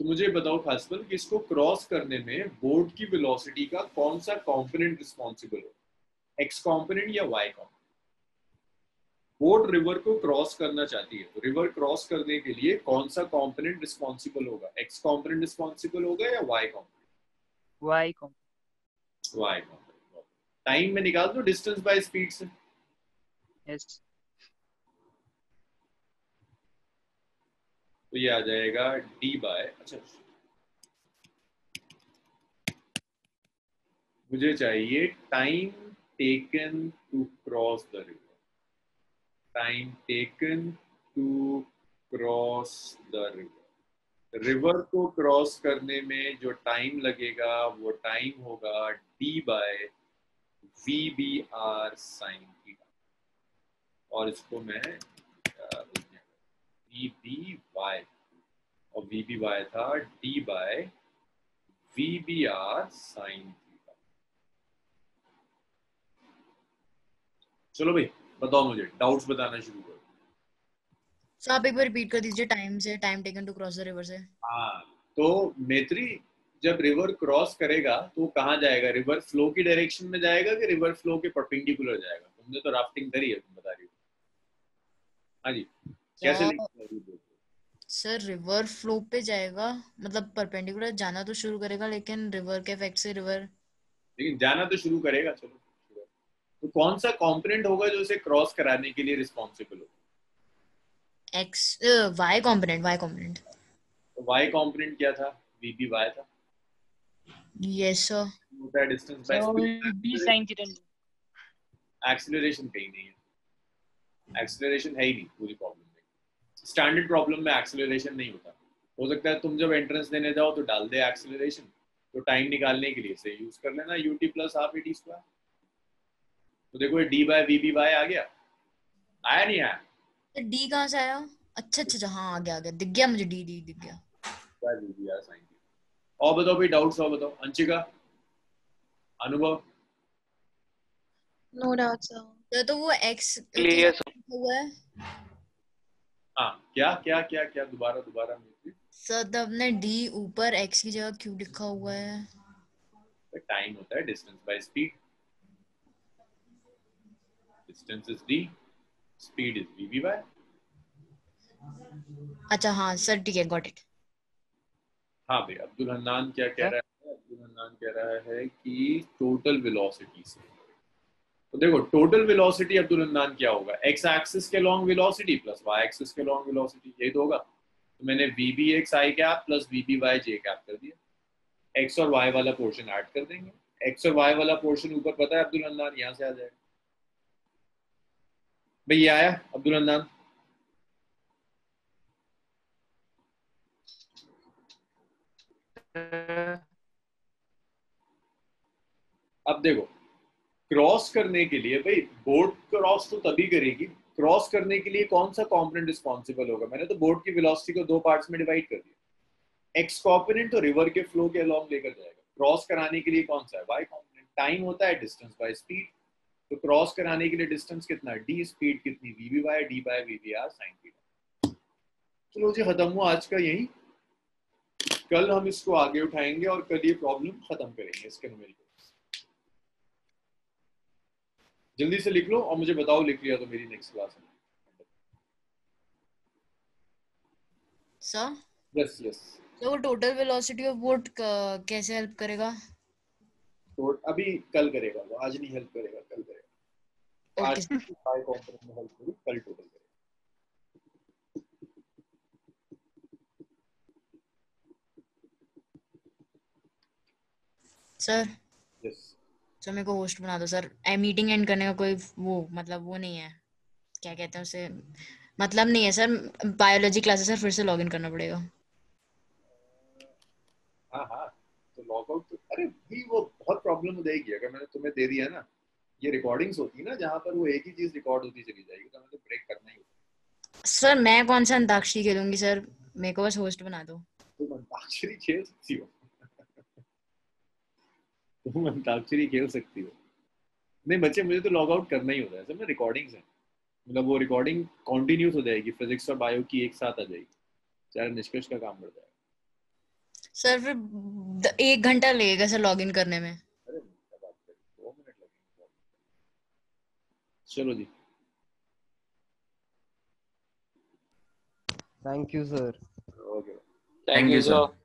तो मुझे बताओ खासकर कि इसको क्रॉस करने में बोर्ड की वेलोसिटी का कौन सा कंपोनेंट रिस्पॉन्सिबल हो? एक्स कंपोनेंट या वाई कंपोनेंट बोट रिवर को क्रॉस करना चाहती है तो रिवर क्रॉस करने के लिए कौन सा कंपोनेंट रिस्पॉन्सिबल होगा? एक्स कंपोनेंट रिस्पॉन्सिबल होगा या वाई कंपोनेंट वाई को वाई कंपोनेंट टाइम में निकाल दो डिस्टेंस बाय स्पीड से। यस तो ये आ जाएगा डी बाय अच्छा। मुझे चाहिए time taken to cross the river time taken to cross the river river को क्रॉस करने में जो टाइम लगेगा वो टाइम होगा D by V B R sine theta और इसको मैं वी बी वाई और वी बी वाई था D by V B R sine theta चलो भाई बताओ मुझे डाउट्स बताना शुरू करो। सो आप एक बार रिपीट कर दीजिए टाइम से time taken to cross the river से। हाँ तो मेत्री जब रिवर क्रॉस करेगा तो कहाँ जाएगा? रिवर फ्लो की डायरेक्शन में जाएगा कि रिवर फ्लो के परपेंडिकुलर जाएगा? तुमने तो राफ्टिंग करी है तुम बता रही हो। हाँ जी। कैसे? सर रिवर फ्लो पे जाएगा मतलब परपेंडिकुलर जाना तो शुरू करेगा लेकिन रिवर के इफ़ेक्ट से रिवर लेकिन जाना तो शुरू करेगा चलो। तो कौन सा कंपोनेंट होगा जो उसे क्रॉस कराने के लिए रिस्पॉन्सिबल हो X Y component Y component तो वाई कंपोनेंट क्या था? वी बी वाई था? यस सर होता है distance by b sin theta acceleration कहीं नहीं है। एक्सीलरेशन है ही नहीं पूरी प्रॉब्लम स्टैंडर्ड प्रॉब्लम में एक्सीलरेशन नहीं होता। हो सकता है तुम जब एंट्रेंस देने जाओ तो डाल दे एक्सीलरेशन तो टाइम निकालने के लिए। इसे यूज़ कर लेना U T plus half A T square तो देखो ये D by V B by आ गया। आया नहीं आया? डी कहाँ से आया? अच्छा अच्छा अच्छा, हाँ आ गया आ गया। दिख गया मुझे डी डी दिख गया। By V B R sine और बताओ भाई डाउट्स और बताओ। अंशिका अनुभव? नो डाउट सर तो, तो वो एक्स sir. हुआ है। हाँ क्या क्या क्या क्या दोबारा दोबारा सर तब हमने डी ऊपर एक्स की जगह क्यों लिखा हुआ है। टाइम होता है distance by speed distance is D speed is V B by अच्छा हाँ सर ठीक है गॉट इट हाँ भाई अब्दुल हन्नान क्या कह रहा है? अब्दुल हन्नान कह रहा है कि टोटल वेलोसिटी से देखो टोटल वेलोसिटी अब्दुल हन्नान क्या होगा? एक्स एक्सिस के long velocity plus Y axis के लॉन्ग वेलोसिटी यही तो होगा। तो मैंने V B X I cap plus V B Y J cap कर दिया। एक्स और वाई वाला पोर्शन ऐड कर देंगे। एक्स और वाई वाला पोर्शन ऊपर पता है अब्दुल हन्नान? यहाँ से आ जाएगा। भाई, ये आया अब्दुल हन्नान? अब देखो क्रॉस करने के लिए, भाई, बोट क्रॉस तो तभी करेगी। क्रॉस करने के लिए कौन सा कंपोनेंट रिस्पॉन्सिबल होगा? मैंने तो बोर्ड की वेलोसिटी को दो पार्ट्स में डिवाइड कर दिया। एक्स कंपोनेंट तो रिवर के फ्लो के अलोंग लेकर जाएगा। क्रॉस कराने के लिए कौन सा है? वाई कंपोनेंट टाइम होता है डिस्टेंस बाय स्पीड तो क्रॉस कराने के लिए डिस्टेंस कितना डी स्पीड कितनी? V B Y D by V B R sine theta चलो जी, खत्म हुआ आज का यही। कल हम इसको आगे उठाएँगे और कल ये प्रॉब्लम खत्म करेंगे इसके न्यूमेरिकल जल्दी से लिख लो और मुझे बताओ लिख लिया तो मेरी नेक्स्ट क्लास है। सर यस यस तो टोटल वेलोसिटी ऑफ़ बोट कैसे हेल्प करेगा? तो अभी कल करेगा वो आज नहीं हेल्प करेगा कल करेगा। आज फाइव कंपोनेंट में हेल्प करेगी कल टोटल करेगा। सर यस सर मेरे को होस्ट बना दो सर मीटिंग एंड करने का कोई वो मतलब वो नहीं है। क्या कहते हैं उसे? मतलब नहीं है सर बायोलॉजी क्लासेस सर फिर से लॉगिन करना पड़ेगा। हाँ हाँ. तो लॉग आउट तो अरे भी वो बहुत प्रॉब्लम हो जाएगी। अगर मैंने तुम्हें दे दिया ना ये रिकॉर्डिंग्स होती है ना जहाँ पर वो एक ही चीज़ रिकॉर्ड होती चली जाएगी तो हमें तो ब्रेक करना ही होगा सर मैं कौन सा अंताक्षरी खेलूँगी सर मेरे को बस होस्ट बना दो। तुम अंताक्षरी खेल सकती हो। (laughs) तुम अंताक्षरी खेल सकती हो। नहीं बच्चे मुझे तो लॉग आउट करना ही होता है। सब में रिकॉर्डिंग्स हैं। मतलब वो रिकॉर्डिंग कॉन्टिन्यूस हो जाएगी। फिजिक्स और बायो की एक साथ आ जाएगी। चाहे निष्कर्ष का काम बढ़ जाएगा। सर फिर एक घंटा लगेगा सर लॉगिन करने में। अरे क्या बात कर दो मिनट लगेंगे। चलो जी। Thank you sir okay. Thank you sir